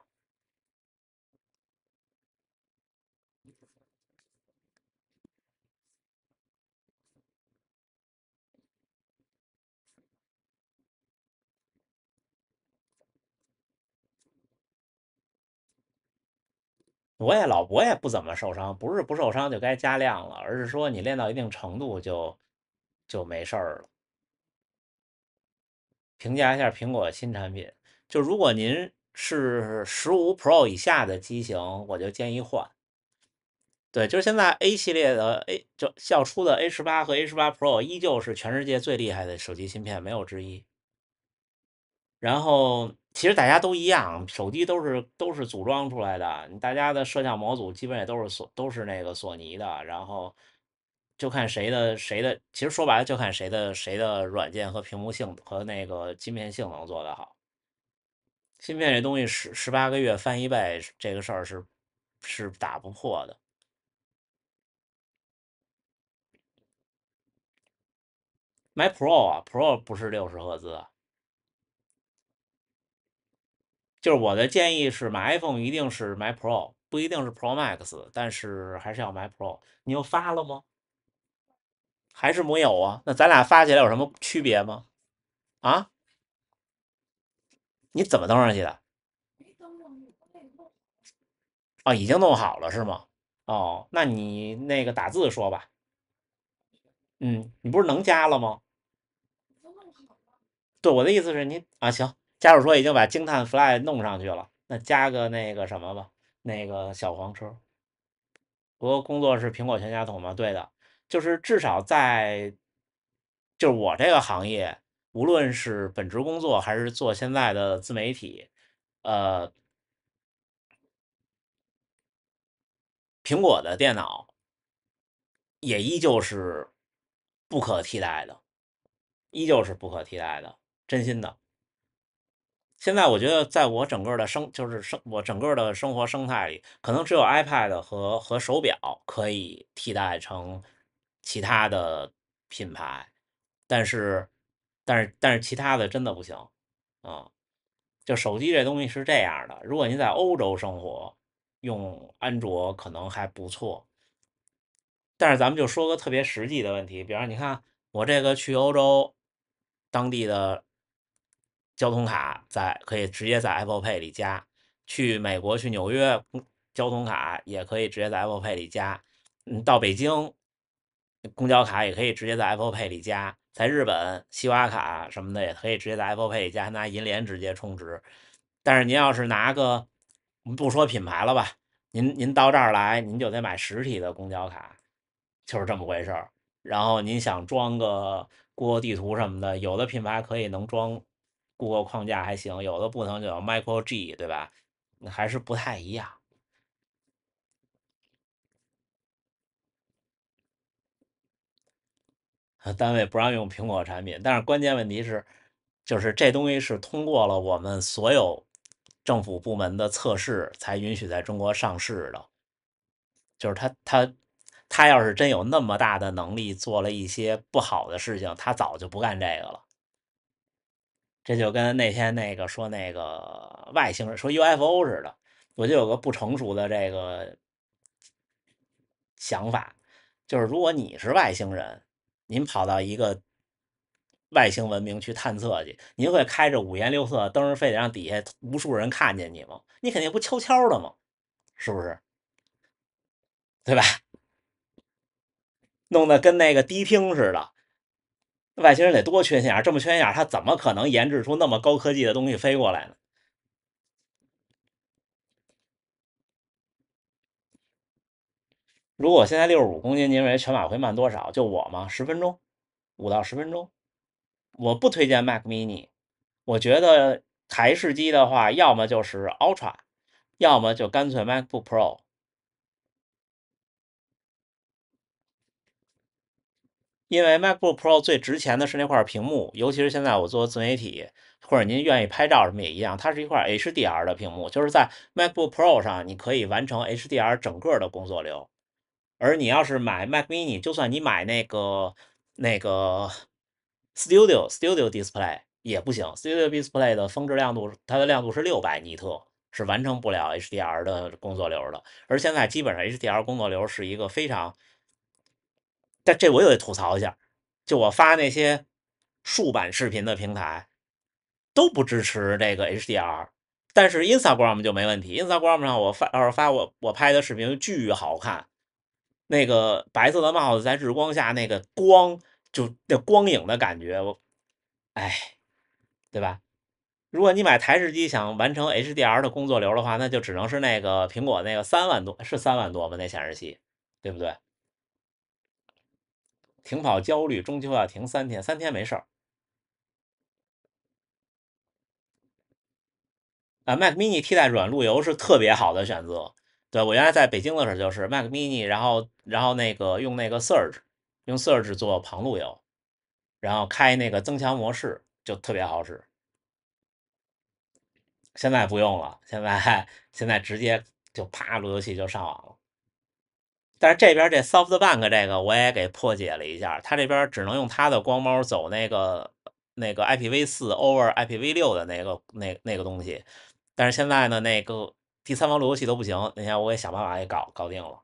Speaker 1: 我也老我也不怎么受伤，不是不受伤就该加量了，而是说你练到一定程度就就没事儿了。评价一下苹果新产品，就如果您是十五 Pro 以下的机型，我就建议换。对，就是现在 A 系列的 A 就要出的 A 十八和 A 十八 Pro 依旧是全世界最厉害的手机芯片，没有之一。然后其实大家都一样，手机都是都是组装出来的，大家的摄像模组基本也都是索都是那个索尼的，然后就看谁的谁的，其实说白了就看谁的谁的软件和屏幕性和那个芯片性能做得好。芯片这东西十十八个月翻一倍，这个事儿是是打不破的。买 Pro 啊，Pro 不是六十赫兹啊。就是我的建议是买 iPhone 一定是买 Pro，不一定是 Pro Max，但是还是要买 Pro。你又发了吗？还是没有啊？那咱俩发起来有什么区别吗？啊？你怎么登上去的？哦，已经弄好了是吗？哦，那你那个打字说吧。嗯，你不是能加了吗？对，我的意思是你啊，行。家属说已经把惊叹 Fly 弄上去了，那加个那个什么吧，那个小黄车。不过工作是苹果全家桶吗？对的，就是至少在，就是我这个行业，无论是本职工作还是做现在的自媒体，呃，苹果的电脑也依旧是不可替代的，依旧是不可替代的，真心的。现在我觉得，在我整个的生就是生我整个的生活生态里，可能只有 iPad 和和手表可以替代成其他的品牌，但是但是但是其他的真的不行啊！就手机这东西是这样的，如果您在欧洲生活，用安卓可能还不错，但是咱们就说个特别实际的问题，比方你看我这个去欧洲当地的。交通卡在可以直接在 Apple Pay 里加，去美国去纽约，交通卡也可以直接在 Apple Pay 里加。嗯，到北京，公交卡也可以直接在 Apple Pay 里加。在日本，西瓜卡什么的也可以直接在 Apple Pay 里加，拿银联直接充值。但是您要是拿个，不说品牌了吧，您您到这儿来，您就得买实体的公交卡，就是这么回事儿。然后您想装个谷歌地图什么的，有的品牌可以能装。谷歌框架还行，有的不能就 Micro G，对吧？还是不太一样。单位不让用苹果产品，但是关键问题是，就是这东西是通过了我们所有政府部门的测试才允许在中国上市的。就是他他他要是真有那么大的能力，做了一些不好的事情，他早就不干这个了。这就跟那天那个说那个外星人说 UFO 似的，我就有个不成熟的这个想法，就是如果你是外星人，您跑到一个外星文明去探测去，您会开着五颜六色的灯，非得让底下无数人看见你吗？你肯定不悄悄的吗？是不是？对吧？弄得跟那个迪厅似的。外星人得多缺心眼这么缺心眼他怎么可能研制出那么高科技的东西飞过来呢？如果现在六十五公斤，您认为全马会慢多少？就我吗？十分钟，五到十分钟。我不推荐 Mac Mini，我觉得台式机的话，要么就是 Ultra，要么就干脆 MacBook Pro。因为 MacBook Pro 最值钱的是那块屏幕，尤其是现在我做自媒体，或者您愿意拍照什么也一样，它是一块 HDR 的屏幕，就是在 MacBook Pro 上你可以完成 HDR 整个的工作流。而你要是买 Mac Mini，就算你买那个那个 Studio Studio Display 也不行，Studio Display 的峰值亮度，它的亮度是六百尼特，是完成不了 HDR 的工作流的。而现在基本上 HDR 工作流是一个非常。但这我又得吐槽一下，就我发那些竖版视频的平台都不支持这个 HDR，但是 Instagram 就没问题。Instagram 上我发要是发我我拍的视频巨好看，那个白色的帽子在日光下那个光就那光影的感觉，我哎，对吧？如果你买台式机想完成 HDR 的工作流的话，那就只能是那个苹果那个三万多是三万多吗？那显示器。对不对？停跑焦虑，终究要停三天，三天没事儿。啊，Mac mini 替代软路由是特别好的选择。对我原来在北京的时候就是 Mac mini，然后然后那个用那个 Surge，用 Surge 做旁路由，然后开那个增强模式就特别好使。现在不用了，现在现在直接就啪路由器就上网了。但是这边这 SoftBank 这个我也给破解了一下，它这边只能用它的光猫走那个那个 IPv4 over IPv6 的那个那那个东西，但是现在呢，那个第三方路由器都不行。那天我也想办法给搞搞定了。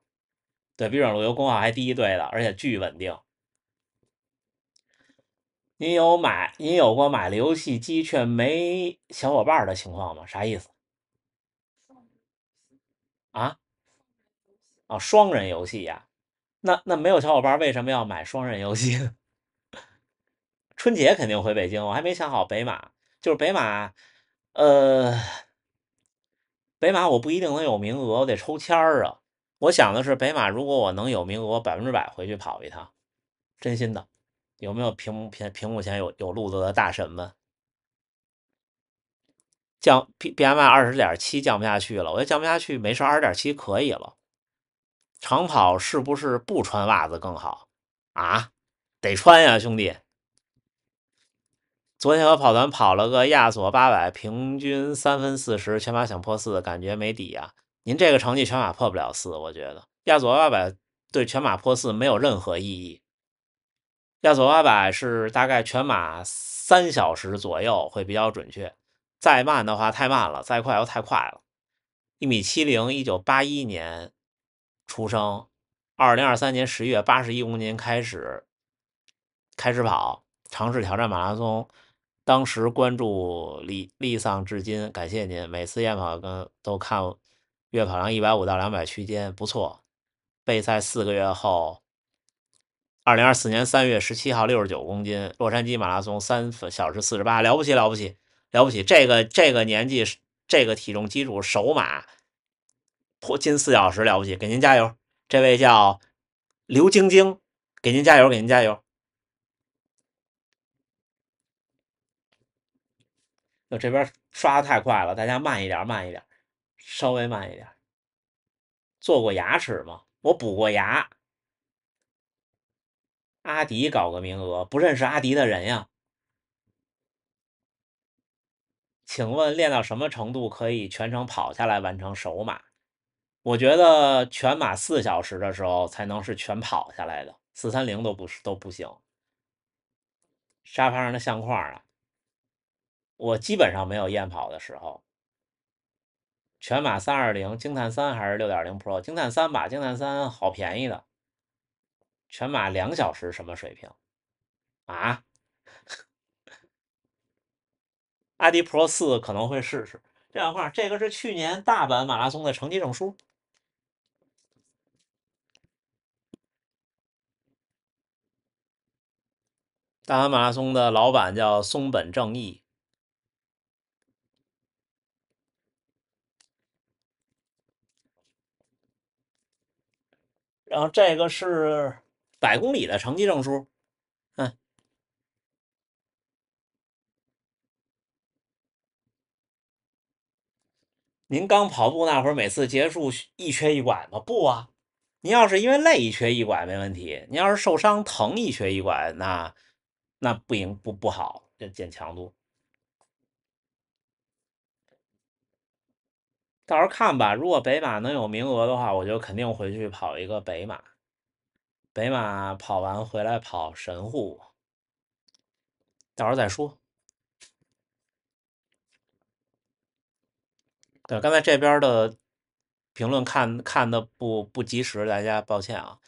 Speaker 1: 对，比软路由功耗还低一对的，而且巨稳定。您有买您有过买了游戏机却没小伙伴的情况吗？啥意思？啊？啊，双人游戏呀？那那没有小伙伴为什么要买双人游戏？春节肯定回北京，我还没想好北马，就是北马，呃，北马我不一定能有名额，我得抽签儿啊。我想的是北马，如果我能有名额，百分之百回去跑一趟，真心的。有没有屏幕屏屏幕前有有路子的大神们？降 B B M I 二十点七降不下去了，我觉得降不下去没事，二十点七可以了。长跑是不是不穿袜子更好啊？得穿呀，兄弟。昨天和跑团跑了个亚索八百，平均三分四十，全马想破四，感觉没底啊。您这个成绩全马破不了四，我觉得亚索八百对全马破四没有任何意义。亚索八百是大概全马三小时左右会比较准确，再慢的话太慢了，再快又太快了。一米七零，一九八一年。出生，二零二三年十月，八十一公斤开始开始跑，尝试挑战马拉松。当时关注立立丧至今，感谢您。每次验跑跟都看月跑量一百五到两百区间，不错。备赛四个月后，二零二四年三月十七号六十九公斤，洛杉矶马拉松三小时四十八，了不起了不起了不起！这个这个年纪，这个体重基础，首马。破近四小时了不起，给您加油！这位叫刘晶晶，给您加油，给您加油！我这边刷的太快了，大家慢一点，慢一点，稍微慢一点。做过牙齿吗？我补过牙。阿迪搞个名额，不认识阿迪的人呀？请问练到什么程度可以全程跑下来完成首马？我觉得全马四小时的时候才能是全跑下来的，四三零都不是都不行。沙发上的相框啊，我基本上没有验跑的时候。全马三二零，惊叹三还是六点零 Pro？惊叹三吧，惊叹三好便宜的。全马两小时什么水平啊？阿迪 Pro 四可能会试试。这样话，这个是去年大阪马拉松的成绩证书。大阪马拉松的老板叫松本正义，然后这个是百公里的成绩证书，嗯，您刚跑步那会儿，每次结束一瘸一拐吗？不啊，您要是因为累一瘸一拐没问题，您要是受伤疼一瘸一拐那。那不行，不不好，这减强度。到时候看吧，如果北马能有名额的话，我就肯定回去跑一个北马。北马跑完回来跑神户，到时候再说。对，刚才这边的评论看看的不不及时，大家抱歉啊。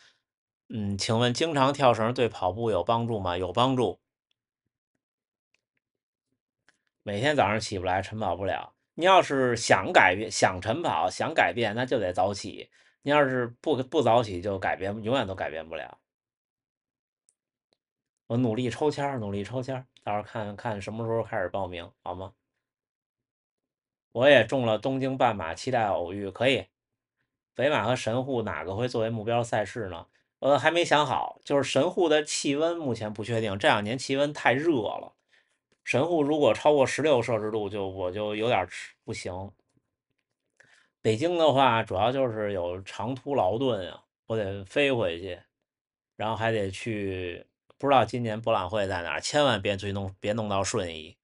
Speaker 1: 嗯，请问经常跳绳对跑步有帮助吗？有帮助。每天早上起不来，晨跑不了。你要是想改变、想晨跑、想改变，那就得早起。你要是不不早起，就改变，永远都改变不了。我努力抽签努力抽签到时候看看什么时候开始报名，好吗？我也中了东京半马，期待偶遇，可以。北马和神户哪个会作为目标赛事呢？呃，还没想好。就是神户的气温目前不确定，这两年气温太热了。神户如果超过十六摄氏度，就我就有点吃不行。北京的话，主要就是有长途劳顿啊，我得飞回去，然后还得去，不知道今年博览会在哪，千万别去弄，别弄到顺义。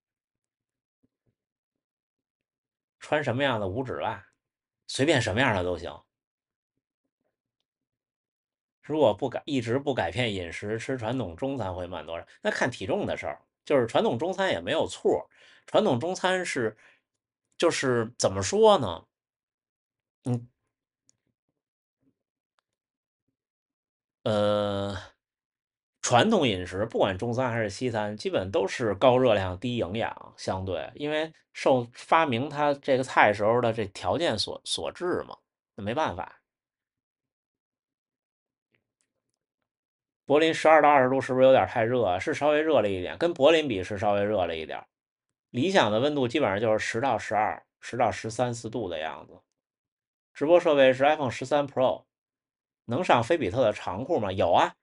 Speaker 1: 穿什么样的五指袜，随便什么样的都行。如果不改，一直不改变饮食，吃传统中餐会慢多少？那看体重的事儿。就是传统中餐也没有错，传统中餐是，就是怎么说呢？嗯，呃，传统饮食不管中餐还是西餐，基本都是高热量、低营养，相对，因为受发明它这个菜时候的这条件所所致嘛，那没办法。柏林十二到二十度是不是有点太热啊？是稍微热了一点，跟柏林比是稍微热了一点。理想的温度基本上就是十到十二、十到十三四度的样子。直播设备是 iPhone 十三 Pro，能上菲比特的长裤吗？有啊，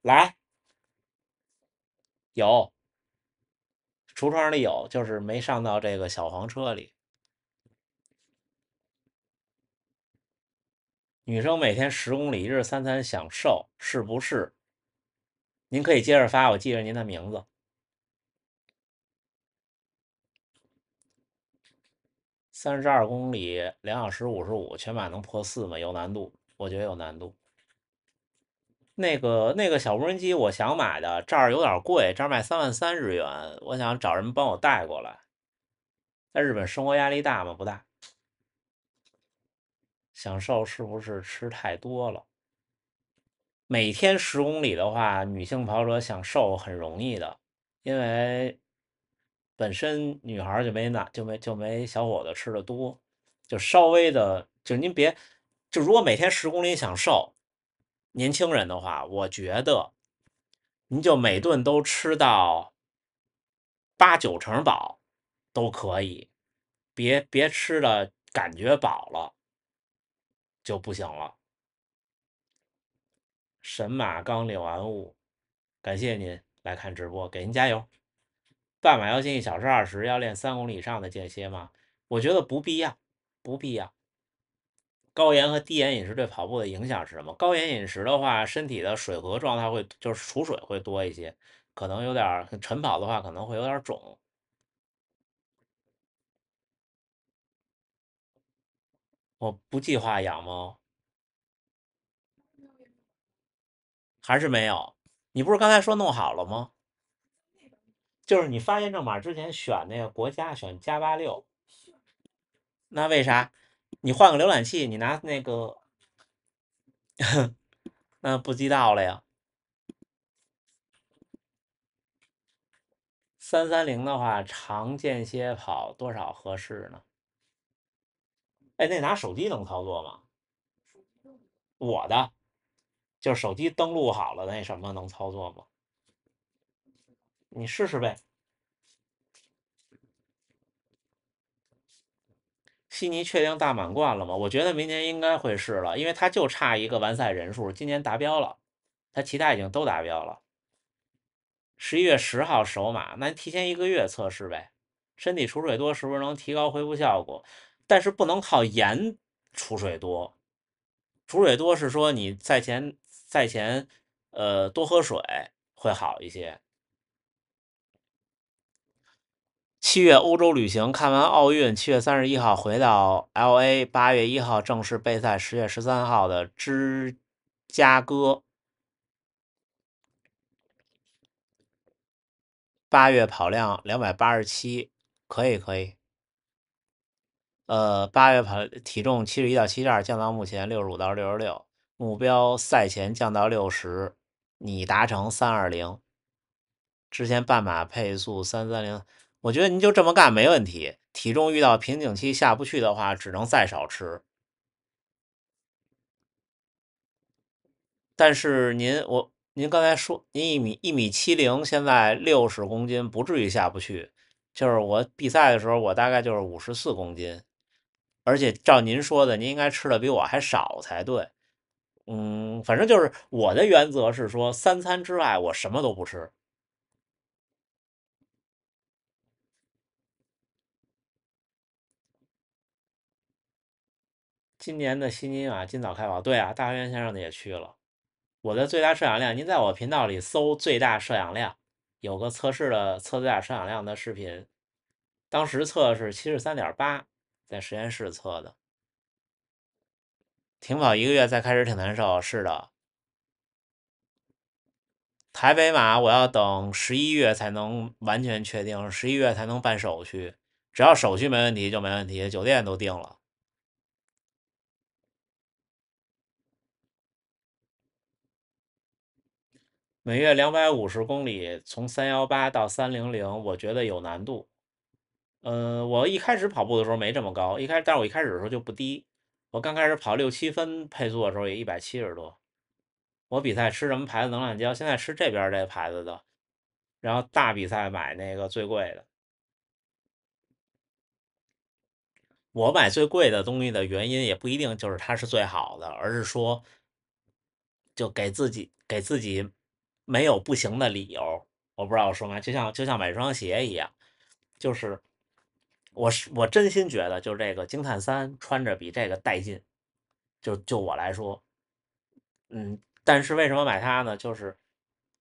Speaker 1: 来，有，橱窗里有，就是没上到这个小黄车里。女生每天十公里，一日三餐想瘦，是不是？您可以接着发，我记着您的名字。三十二公里，两小时五十五，全马能破四吗？有难度，我觉得有难度。那个那个小无人机，我想买的，这儿有点贵，这儿卖三万三日元，我想找人帮我带过来。在日本生活压力大吗？不大。享受是不是吃太多了？每天十公里的话，女性跑者想瘦很容易的，因为本身女孩就没男就没就没小伙子吃的多，就稍微的就您别就如果每天十公里想瘦，年轻人的话，我觉得您就每顿都吃到八九成饱都可以，别别吃的感觉饱了就不行了。神马刚领完物，感谢您来看直播，给您加油。半马要进一小时二十，要练三公里以上的间歇吗？我觉得不必要，不必要。高盐和低盐饮食对跑步的影响是什么？高盐饮食的话，身体的水合状态会就是储水会多一些，可能有点晨跑的话可能会有点肿。我不计划养猫。还是没有？你不是刚才说弄好了吗？就是你发验证码之前选那个国家，选加八六。那为啥？你换个浏览器，你拿那个，那不知道了呀。三三零的话，长间歇跑多少合适呢？哎，那拿手机能操作吗？我的。就手机登录好了，那什么能操作吗？你试试呗。悉尼确定大满贯了吗？我觉得明年应该会是了，因为他就差一个完赛人数，今年达标了，他其他已经都达标了。十一月十号首马，那提前一个月测试呗。身体储水多是不是能提高恢复效果？但是不能靠盐储水多，储水多是说你赛前。赛前，呃，多喝水会好一些。七月欧洲旅行，看完奥运，七月三十一号回到 L A，八月一号正式备赛，十月十三号的芝加哥，八月跑量两百八十七，可以可以。呃，八月跑体重七十一到七十二，降到目前六十五到六十六。目标赛前降到六十，你达成三二零。之前半马配速三三零，我觉得您就这么干没问题。体重遇到瓶颈期下不去的话，只能再少吃。但是您我您刚才说您一米一米七零，现在六十公斤，不至于下不去。就是我比赛的时候，我大概就是五十四公斤。而且照您说的，您应该吃的比我还少才对。嗯，反正就是我的原则是说，三餐之外我什么都不吃。今年的悉尼玛今早开跑，对啊，大学先生的也去了。我的最大摄氧量，您在我频道里搜“最大摄氧量”，有个测试的测最大摄氧量的视频，当时测是七十三点八，在实验室测的。停跑一个月再开始挺难受，是的。台北马我要等十一月才能完全确定，十一月才能办手续，只要手续没问题就没问题，酒店都定了。每月两百五十公里，从三幺八到三零零，我觉得有难度。嗯，我一开始跑步的时候没这么高，一开，但是我一开始的时候就不低。我刚开始跑六七分配速的时候也一百七十多。我比赛吃什么牌子能量胶？现在吃这边这牌子的，然后大比赛买那个最贵的。我买最贵的东西的原因也不一定就是它是最好的，而是说，就给自己给自己没有不行的理由。我不知道我说吗？就像就像买双鞋一样，就是我是我真心觉得，就这个惊叹三穿着比这个带劲。就就我来说，嗯，但是为什么买它呢？就是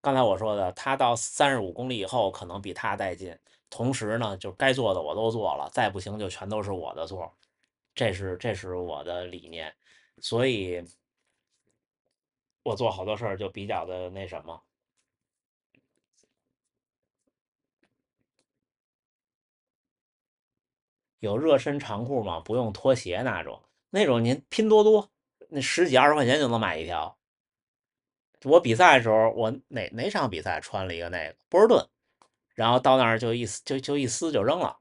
Speaker 1: 刚才我说的，它到三十五公里以后可能比它带劲。同时呢，就该做的我都做了，再不行就全都是我的错，这是这是我的理念，所以，我做好多事儿就比较的那什么。有热身长裤吗？不用拖鞋那种，那种您拼多多那十几二十块钱就能买一条。我比赛的时候，我哪哪场比赛穿了一个那个波士顿。然后到那儿就一撕就就一撕就扔了。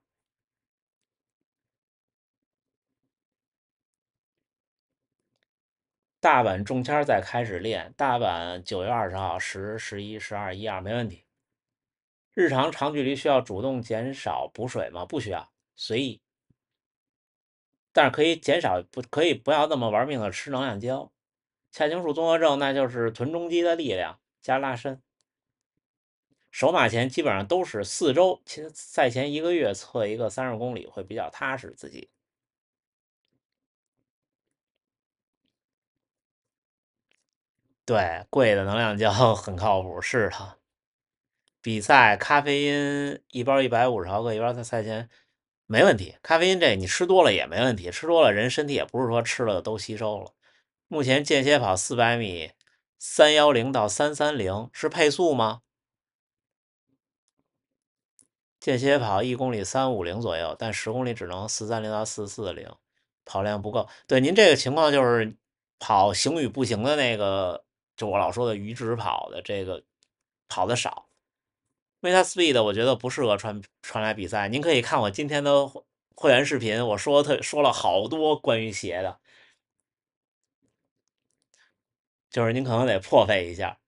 Speaker 1: 大阪中签再开始练，大阪九月二十号十十一十二一二没问题。日常长距离需要主动减少补水吗？不需要，随意。但是可以减少，不可以不要那么玩命的吃能量胶。髂胫束综合症那就是臀中肌的力量加拉伸。首马前基本上都是四周，其实赛前一个月测一个三十公里会比较踏实自己。对，贵的能量胶 很靠谱，是的。比赛咖啡因一包一百五十毫克，一包在赛前没问题。咖啡因这你吃多了也没问题，吃多了人身体也不是说吃了都吸收了。目前间歇跑四百米，三幺零到三三零是配速吗？间歇跑一公里三五零左右，但十公里只能四三零到四四零，跑量不够。对您这个情况就是跑行与步行的那个，就我老说的余值跑的这个跑的少。Meta Speed 我觉得不适合穿穿来比赛。您可以看我今天的会员视频，我说特说了好多关于鞋的，就是您可能得破费一下。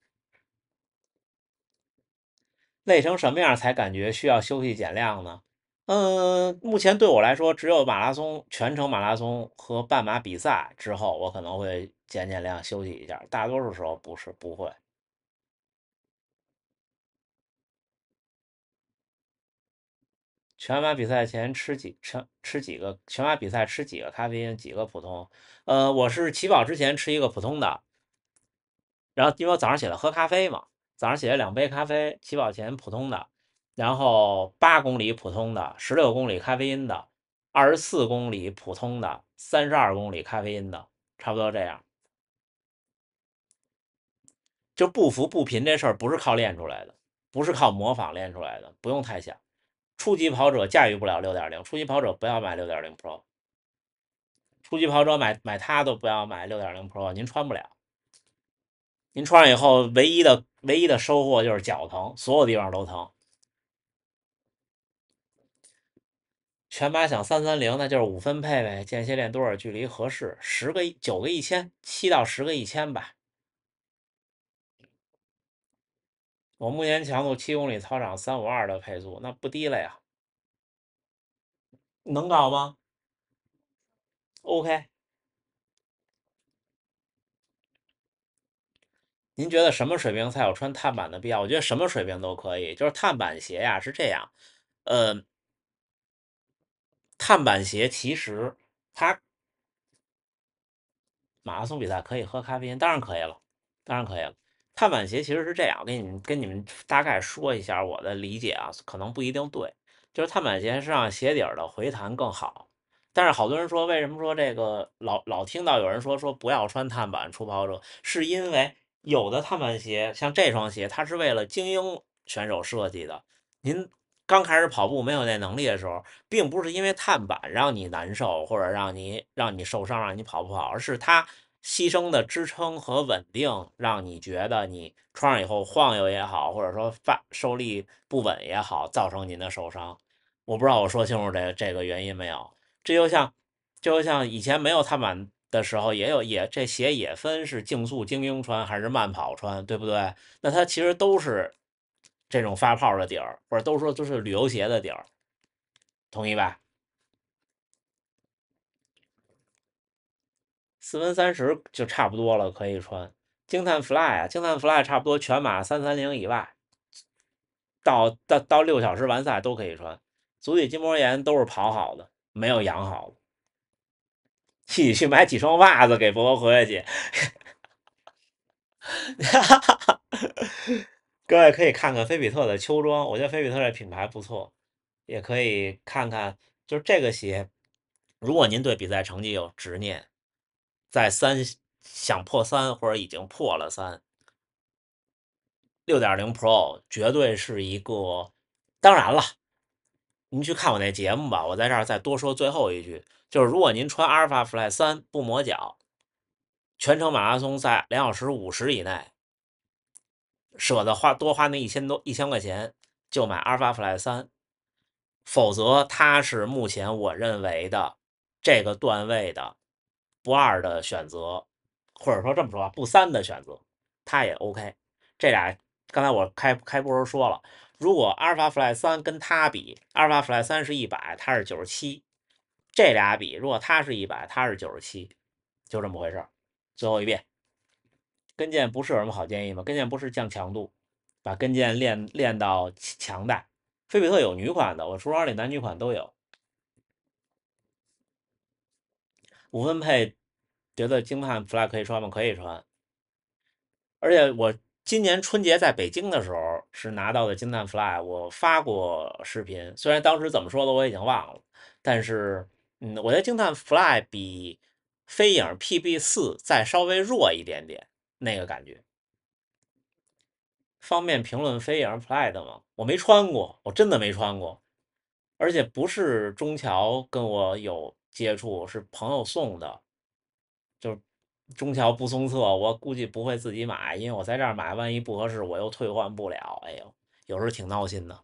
Speaker 1: 累成什么样才感觉需要休息减量呢？嗯，目前对我来说，只有马拉松全程马拉松和半马比赛之后，我可能会减减量休息一下。大多数时候不是不会。全马比赛前吃几吃吃几个？全马比赛吃几个咖啡因？几个普通？呃，我是起跑之前吃一个普通的，然后因为我早上起来喝咖啡嘛。早上起来两杯咖啡，起跑前普通的，然后八公里普通的，十六公里咖啡因的，二十四公里普通的，三十二公里咖啡因的，差不多这样。就不服不频这事儿不是靠练出来的，不是靠模仿练出来的，不用太想。初级跑者驾驭不了六点零，初级跑者不要买六点零 Pro，初级跑者买买它都不要买六点零 Pro，您穿不了。您穿上以后，唯一的唯一的收获就是脚疼，所有地方都疼。全马想三三零，那就是五分配呗。间歇练多少距离合适？十个九个一千，七到十个一千吧。我目前强度七公里操场三五二的配速，那不低了呀。能搞吗？OK。您觉得什么水平才有穿碳板的必要？我觉得什么水平都可以。就是碳板鞋呀，是这样，呃，碳板鞋其实它马拉松比赛可以喝咖啡因，当然可以了，当然可以了。碳板鞋其实是这样，我跟你们跟你们大概说一下我的理解啊，可能不一定对。就是碳板鞋是让鞋底儿的回弹更好，但是好多人说，为什么说这个老老听到有人说说不要穿碳板出跑者，是因为。有的碳板鞋，像这双鞋，它是为了精英选手设计的。您刚开始跑步没有那能力的时候，并不是因为碳板让你难受，或者让你让你受伤，让你跑不好，而是它牺牲的支撑和稳定，让你觉得你穿上以后晃悠也好，或者说发受力不稳也好，造成您的受伤。我不知道我说清楚这这个原因没有？这就像，就像以前没有碳板。的时候也有也这鞋也分是竞速精英穿还是慢跑穿，对不对？那它其实都是这种发泡的底儿，或者都说都是旅游鞋的底儿，同意吧？四分三十就差不多了，可以穿。惊叹 Fly 啊，惊叹 Fly 差不多全马三三零以外，到到到六小时完赛都可以穿。足底筋膜炎都是跑好的，没有养好的。一起去买几双袜子给伯伯回去。各位可以看看菲比特的秋装，我觉得菲比特这品牌不错，也可以看看。就是这个鞋，如果您对比赛成绩有执念，在三想破三或者已经破了三，六点零 Pro 绝对是一个。当然了。您去看我那节目吧，我在这儿再多说最后一句，就是如果您穿阿尔法 Fly 三不磨脚，全程马拉松在两小时五十以内，舍得花多花那一千多一千块钱就买阿尔法 Fly 三，否则它是目前我认为的这个段位的不二的选择，或者说这么说，不三的选择，它也 OK。这俩刚才我开开播时候说了。如果阿尔法 Fly 三跟它比，阿尔法 Fly 三是一百，它是九十七，这俩比，如果它是一百，它是九十七，就这么回事最后一遍，跟腱不是有什么好建议吗？跟腱不是降强度，把跟腱练练到强大。菲比特有女款的，我橱窗里男女款都有。五分配，觉得惊叹 Fly 可以穿吗？可以穿，而且我。今年春节在北京的时候是拿到的金碳 Fly，我发过视频，虽然当时怎么说的我已经忘了，但是嗯，我觉得金碳 Fly 比飞影 PB 四再稍微弱一点点，那个感觉。方便评论飞影 Fly 的吗？我没穿过，我真的没穿过，而且不是中桥跟我有接触，是朋友送的，就是。中桥不送测，我估计不会自己买，因为我在这儿买，万一不合适，我又退换不了。哎呦，有时候挺闹心的。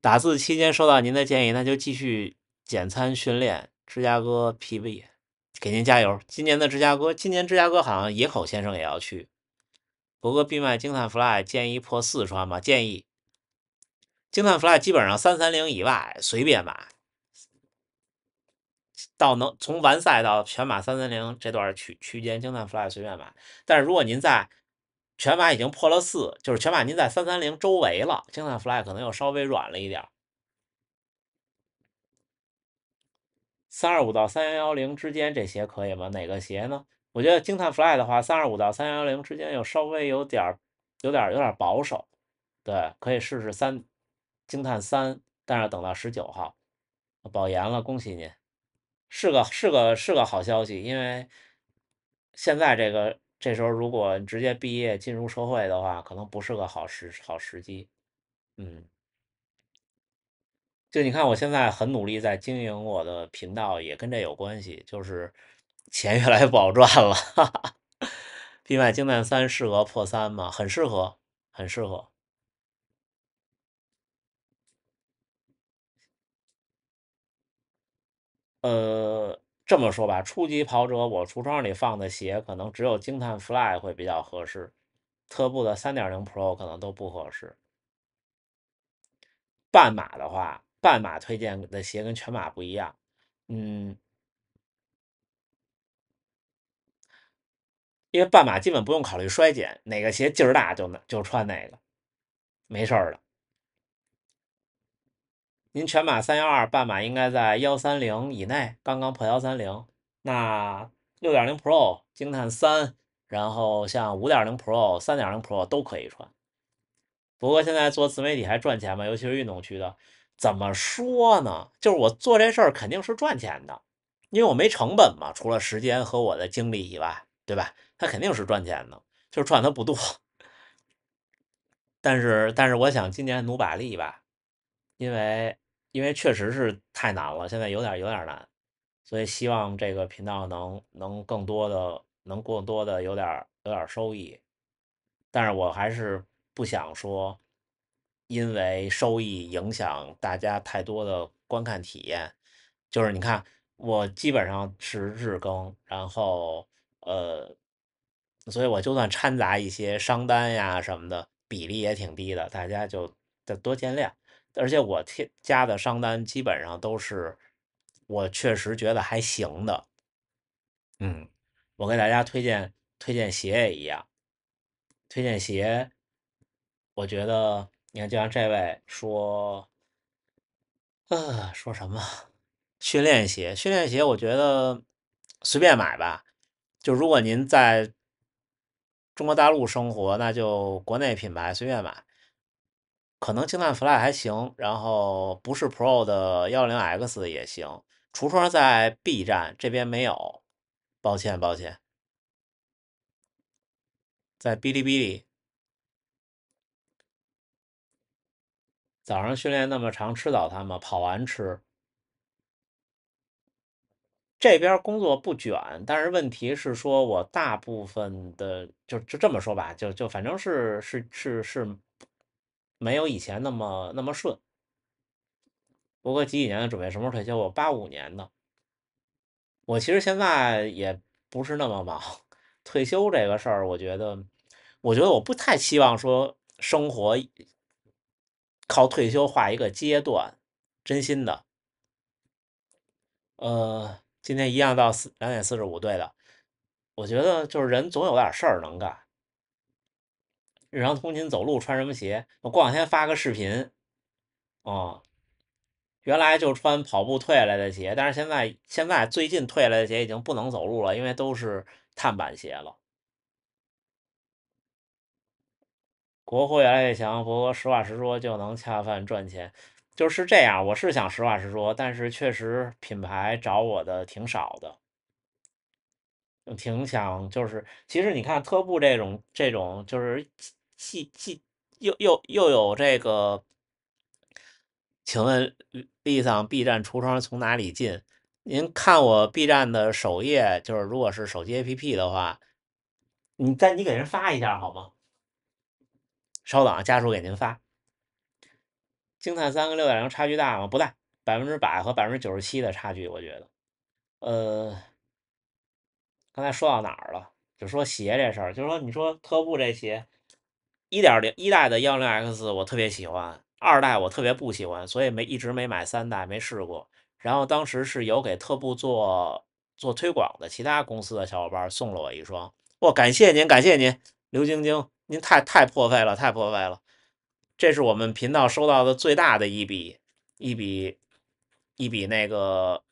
Speaker 1: 打字期间收到您的建议，那就继续减餐训练。芝加哥 PB，给您加油！今年的芝加哥，今年芝加哥好像野口先生也要去。博哥必卖惊叹 Fly 建议破四川吗？建议。惊叹 Fly 基本上三三零以外随便买。到能从完赛到全马三三零这段区区间，惊叹 Fly 随便买。但是如果您在全马已经破了四，就是全马您在三三零周围了，惊叹 Fly 可能又稍微软了一点。三二五到三幺幺零之间这鞋可以吗？哪个鞋呢？我觉得惊叹 Fly 的话，三二五到三幺幺零之间又稍微有点有点有点保守。对，可以试试三惊叹三，但是等到十九号保研了，恭喜您。是个是个是个好消息，因为现在这个这时候，如果直接毕业进入社会的话，可能不是个好时好时机。嗯，就你看，我现在很努力在经营我的频道，也跟这有关系，就是钱越来越不好赚了。闭麦精蛋三适合破三吗？很适合，很适合。呃，这么说吧，初级跑者我橱窗里放的鞋可能只有惊叹 Fly 会比较合适，特步的三点零 Pro 可能都不合适。半码的话，半码推荐的鞋跟全码不一样，嗯。因为半马基本不用考虑衰减，哪个鞋劲儿大就就穿哪个，没事儿了。您全马三幺二，半马应该在幺三零以内，刚刚破幺三零。那六点零 Pro、惊叹三，然后像五点零 Pro、三点零 Pro 都可以穿。不过现在做自媒体还赚钱吗？尤其是运动区的，怎么说呢？就是我做这事儿肯定是赚钱的，因为我没成本嘛，除了时间和我的精力以外，对吧？它肯定是赚钱的，就是赚的不多。但是，但是我想今年努把力吧，因为。因为确实是太难了，现在有点有点难，所以希望这个频道能能更多的能更多的有点有点收益，但是我还是不想说，因为收益影响大家太多的观看体验。就是你看，我基本上是日更，然后呃，所以我就算掺杂一些商单呀什么的，比例也挺低的，大家就再多见谅。而且我添加的商单基本上都是我确实觉得还行的，嗯，我给大家推荐推荐鞋也一样，推荐鞋，我觉得你看，就像这位说，呃，说什么训练鞋？训练鞋，我觉得随便买吧。就如果您在中国大陆生活，那就国内品牌随便买。可能惊叹 Fly 还行，然后不是 Pro 的幺零 X 也行。橱窗在 B 站这边没有，抱歉抱歉，在哔哩哔哩。早上训练那么长，吃早餐吗？跑完吃。这边工作不卷，但是问题是说我大部分的就就这么说吧，就就反正是是是是。没有以前那么那么顺，不过几几年的准备什么时候退休？我八五年的，我其实现在也不是那么忙。退休这个事儿，我觉得，我觉得我不太希望说生活靠退休画一个阶段，真心的。呃，今天一样到四两点四十五，对的。我觉得就是人总有点事儿能干。日常通勤走路穿什么鞋？我过两天发个视频。哦，原来就穿跑步退下来的鞋，但是现在现在最近退下来的鞋已经不能走路了，因为都是碳板鞋了。国货越来越强，不过实话实说就能恰饭赚钱，就是这样。我是想实话实说，但是确实品牌找我的挺少的。挺想就是，其实你看特步这种这种就是。既既又又又有这个，请问丽桑 B 站橱窗从哪里进？您看我 B 站的首页，就是如果是手机 APP 的话，你再你给人发一下好吗？稍等啊，家属给您发。惊叹三跟六点零差距大吗？不大，百分之百和百分之九十七的差距，我觉得。呃，刚才说到哪儿了？就说鞋这事儿，就是说你说特步这鞋。一点零一代的幺零 X 我特别喜欢，二代我特别不喜欢，所以没一直没买三代，没试过。然后当时是有给特步做做推广的其他公司的小伙伴送了我一双，哇，感谢您，感谢您，刘晶晶，您太太破费了，太破费了。这是我们频道收到的最大的一笔一笔一笔那个，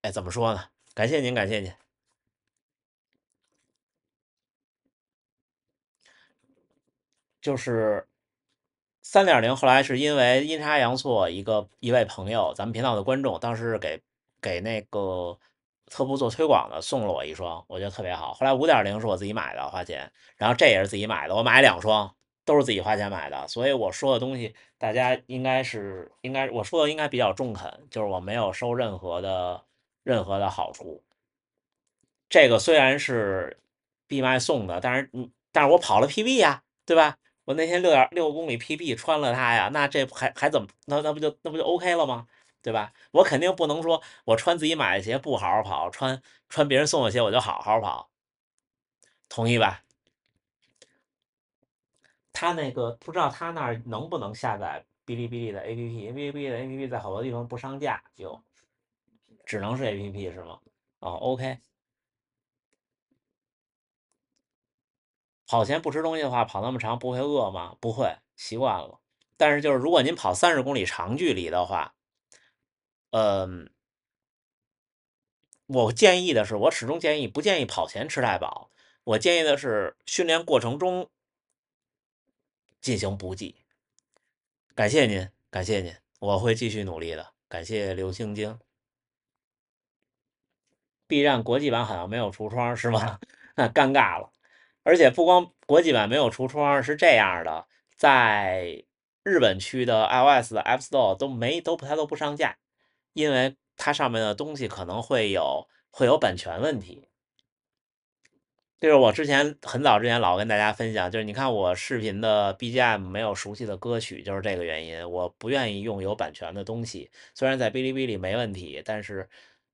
Speaker 1: 哎，怎么说呢？感谢您，感谢您。就是三点零，后来是因为阴差阳错，一个一位朋友，咱们频道的观众，当时是给给那个特步做推广的，送了我一双，我觉得特别好。后来五点零是我自己买的，花钱，然后这也是自己买的，我买两双都是自己花钱买的，所以我说的东西，大家应该是应该我说的应该比较中肯，就是我没有收任何的任何的好处。这个虽然是闭麦送的，但是嗯，但是我跑了 PB 呀，对吧？我那天六点六公里 PB 穿了它呀，那这还还怎么？那那不就那不就 OK 了吗？对吧？我肯定不能说我穿自己买的鞋不好好跑，穿穿别人送的鞋我就好好跑，同意吧？他那个不知道他那儿能不能下载哔哩哔哩的 APP？哔哩哔哩的 APP 在好多地方不上架，就只能是 APP 是吗？哦，OK。跑前不吃东西的话，跑那么长不会饿吗？不会，习惯了。但是就是如果您跑三十公里长距离的话，嗯，我建议的是，我始终建议不建议跑前吃太饱，我建议的是训练过程中进行补给。感谢您，感谢您，我会继续努力的。感谢刘星晶。B 站国际版好像没有橱窗是吗？那尴尬了。而且不光国际版没有橱窗，是这样的，在日本区的 iOS 的 App Store 都没都它都不上架，因为它上面的东西可能会有会有版权问题。就是我之前很早之前老跟大家分享，就是你看我视频的 BGM 没有熟悉的歌曲，就是这个原因，我不愿意用有版权的东西。虽然在哔哩哔哩没问题，但是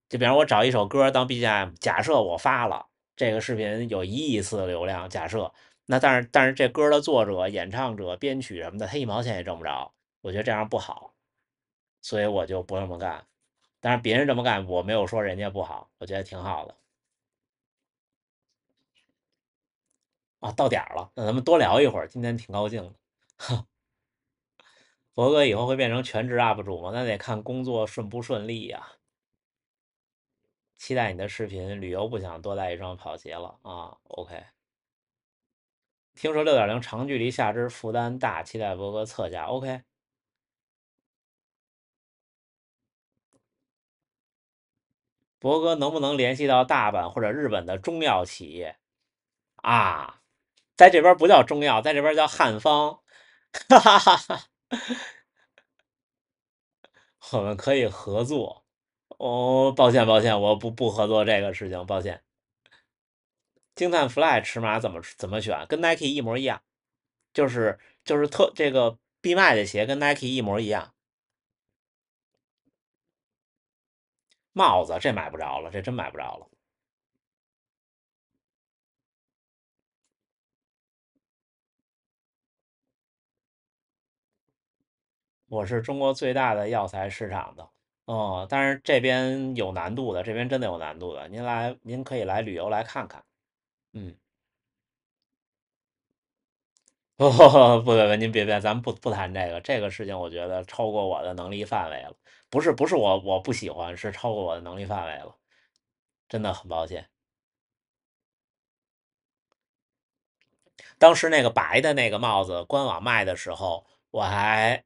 Speaker 1: 就比方我找一首歌当 BGM，假设我发了这个视频有一亿次流量，假设那但是但是这歌的作者、演唱者、编曲什么的，他一毛钱也挣不着，我觉得这样不好，所以我就不这么干。但是别人这么干，我没有说人家不好，我觉得挺好的。啊，到点了，那咱们多聊一会儿。今天挺高兴的。博哥以后会变成全职 UP 主吗？那得看工作顺不顺利呀。期待你的视频。旅游不想多带一双跑鞋了啊。OK。听说六点零长距离下肢负担大，期待博哥测价。OK。博哥能不能联系到大阪或者日本的中药企业啊？在这边不叫中药，在这边叫汉方，哈哈哈哈，我们可以合作。哦，抱歉抱歉，我不不合作这个事情，抱歉。惊叹 Fly 尺码怎么怎么选？跟 Nike 一模一样，就是就是特这个闭麦的鞋跟 Nike 一模一样。帽子这买不着了，这真买不着了。我是中国最大的药材市场的，哦，但是这边有难度的，这边真的有难度的。您来，您可以来旅游来看看。嗯，不不不，您别别，咱们不不谈这个，这个事情我觉得超过我的能力范围了。不是不是我我不喜欢，是超过我的能力范围了，真的很抱歉。当时那个白的那个帽子官网卖的时候，我还。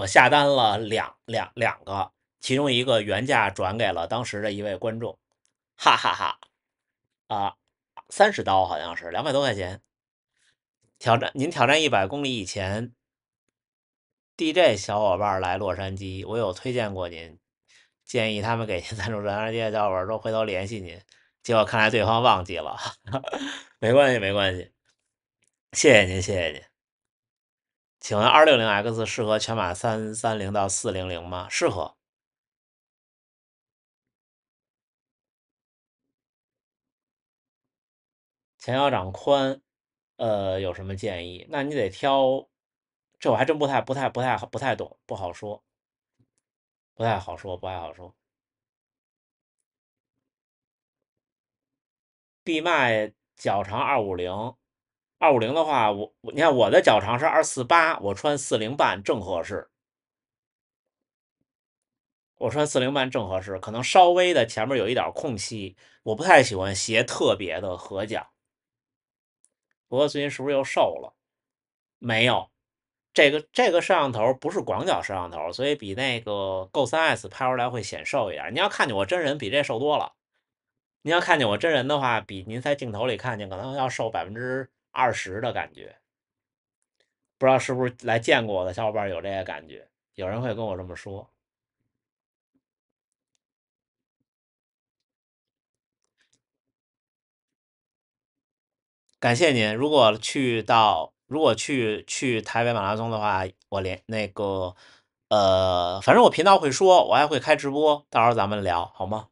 Speaker 1: 我下单了两两两个，其中一个原价转给了当时的一位观众，哈哈哈，啊，三十刀好像是两百多块钱。挑战您挑战一百公里以前，DJ 小伙伴来洛杉矶，我有推荐过您，建议他们给您赞助洛杉矶的小伙伴说回头联系您，结果看来对方忘记了，没关系没关系，谢谢您谢谢您。请问二六零 X 适合全马三三零到四零零吗？适合。前脚掌宽，呃，有什么建议？那你得挑，这我还真不太不太不太不太懂，不好说，不太好说，不太好说。闭麦脚长二五零。二五零的话，我你看我的脚长是二四八，我穿四零半正合适。我穿四零半正合适，可能稍微的前面有一点空隙。我不太喜欢鞋特别的合脚。不过最近是不是又瘦了？没有，这个这个摄像头不是广角摄像头，所以比那个 Go 三 S 拍出来会显瘦一点。你要看见我真人，比这瘦多了。你要看见我真人的话，比您在镜头里看见可能要瘦百分之。二十的感觉，不知道是不是来见过我的小伙伴有这个感觉？有人会跟我这么说。感谢您。如果去到，如果去去台北马拉松的话，我连那个，呃，反正我频道会说，我还会开直播，到时候咱们聊好吗？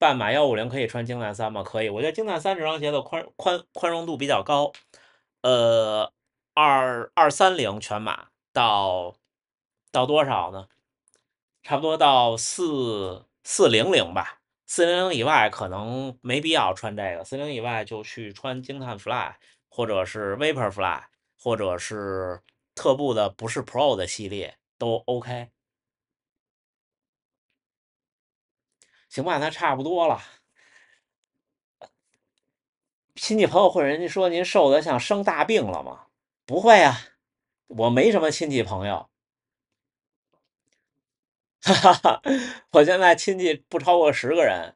Speaker 1: 半马幺五零可以穿精碳三吗？可以，我觉得精碳三这双鞋的宽宽宽容度比较高。呃，二二三零全码到到多少呢？差不多到四四零零吧，四零零以外可能没必要穿这个，四零以外就去穿惊叹 Fly，或者是 Vapor Fly，或者是特步的不是 Pro 的系列都 OK。行吧，那差不多了。亲戚朋友或者人家说您瘦的像生大病了吗？不会啊，我没什么亲戚朋友。哈哈哈，我现在亲戚不超过十个人。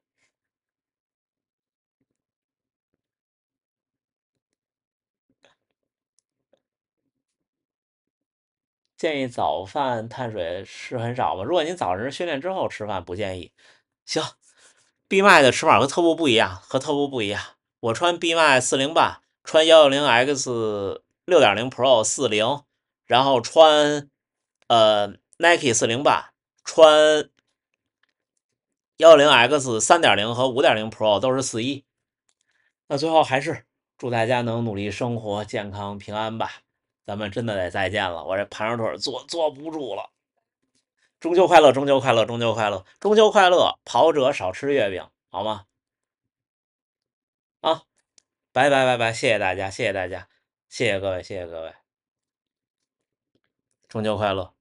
Speaker 1: 建议早饭碳水是很少吧？如果您早晨训练之后吃饭，不建议。行，B 麦的尺码和特步不一样，和特步不一样。我穿 B 麦四零半，穿幺幺零 X 六点零 Pro 四零，然后穿呃 Nike 四零半，穿幺幺零 X 三点零和五点零 Pro 都是四一。那最后还是祝大家能努力生活，健康平安吧。咱们真的得再见了，我这盘着腿坐坐不住了。中秋快乐，中秋快乐，中秋快乐，中秋快乐！跑者少吃月饼，好吗？啊，拜拜拜拜，谢谢大家，谢谢大家，谢谢各位，谢谢各位，中秋快乐！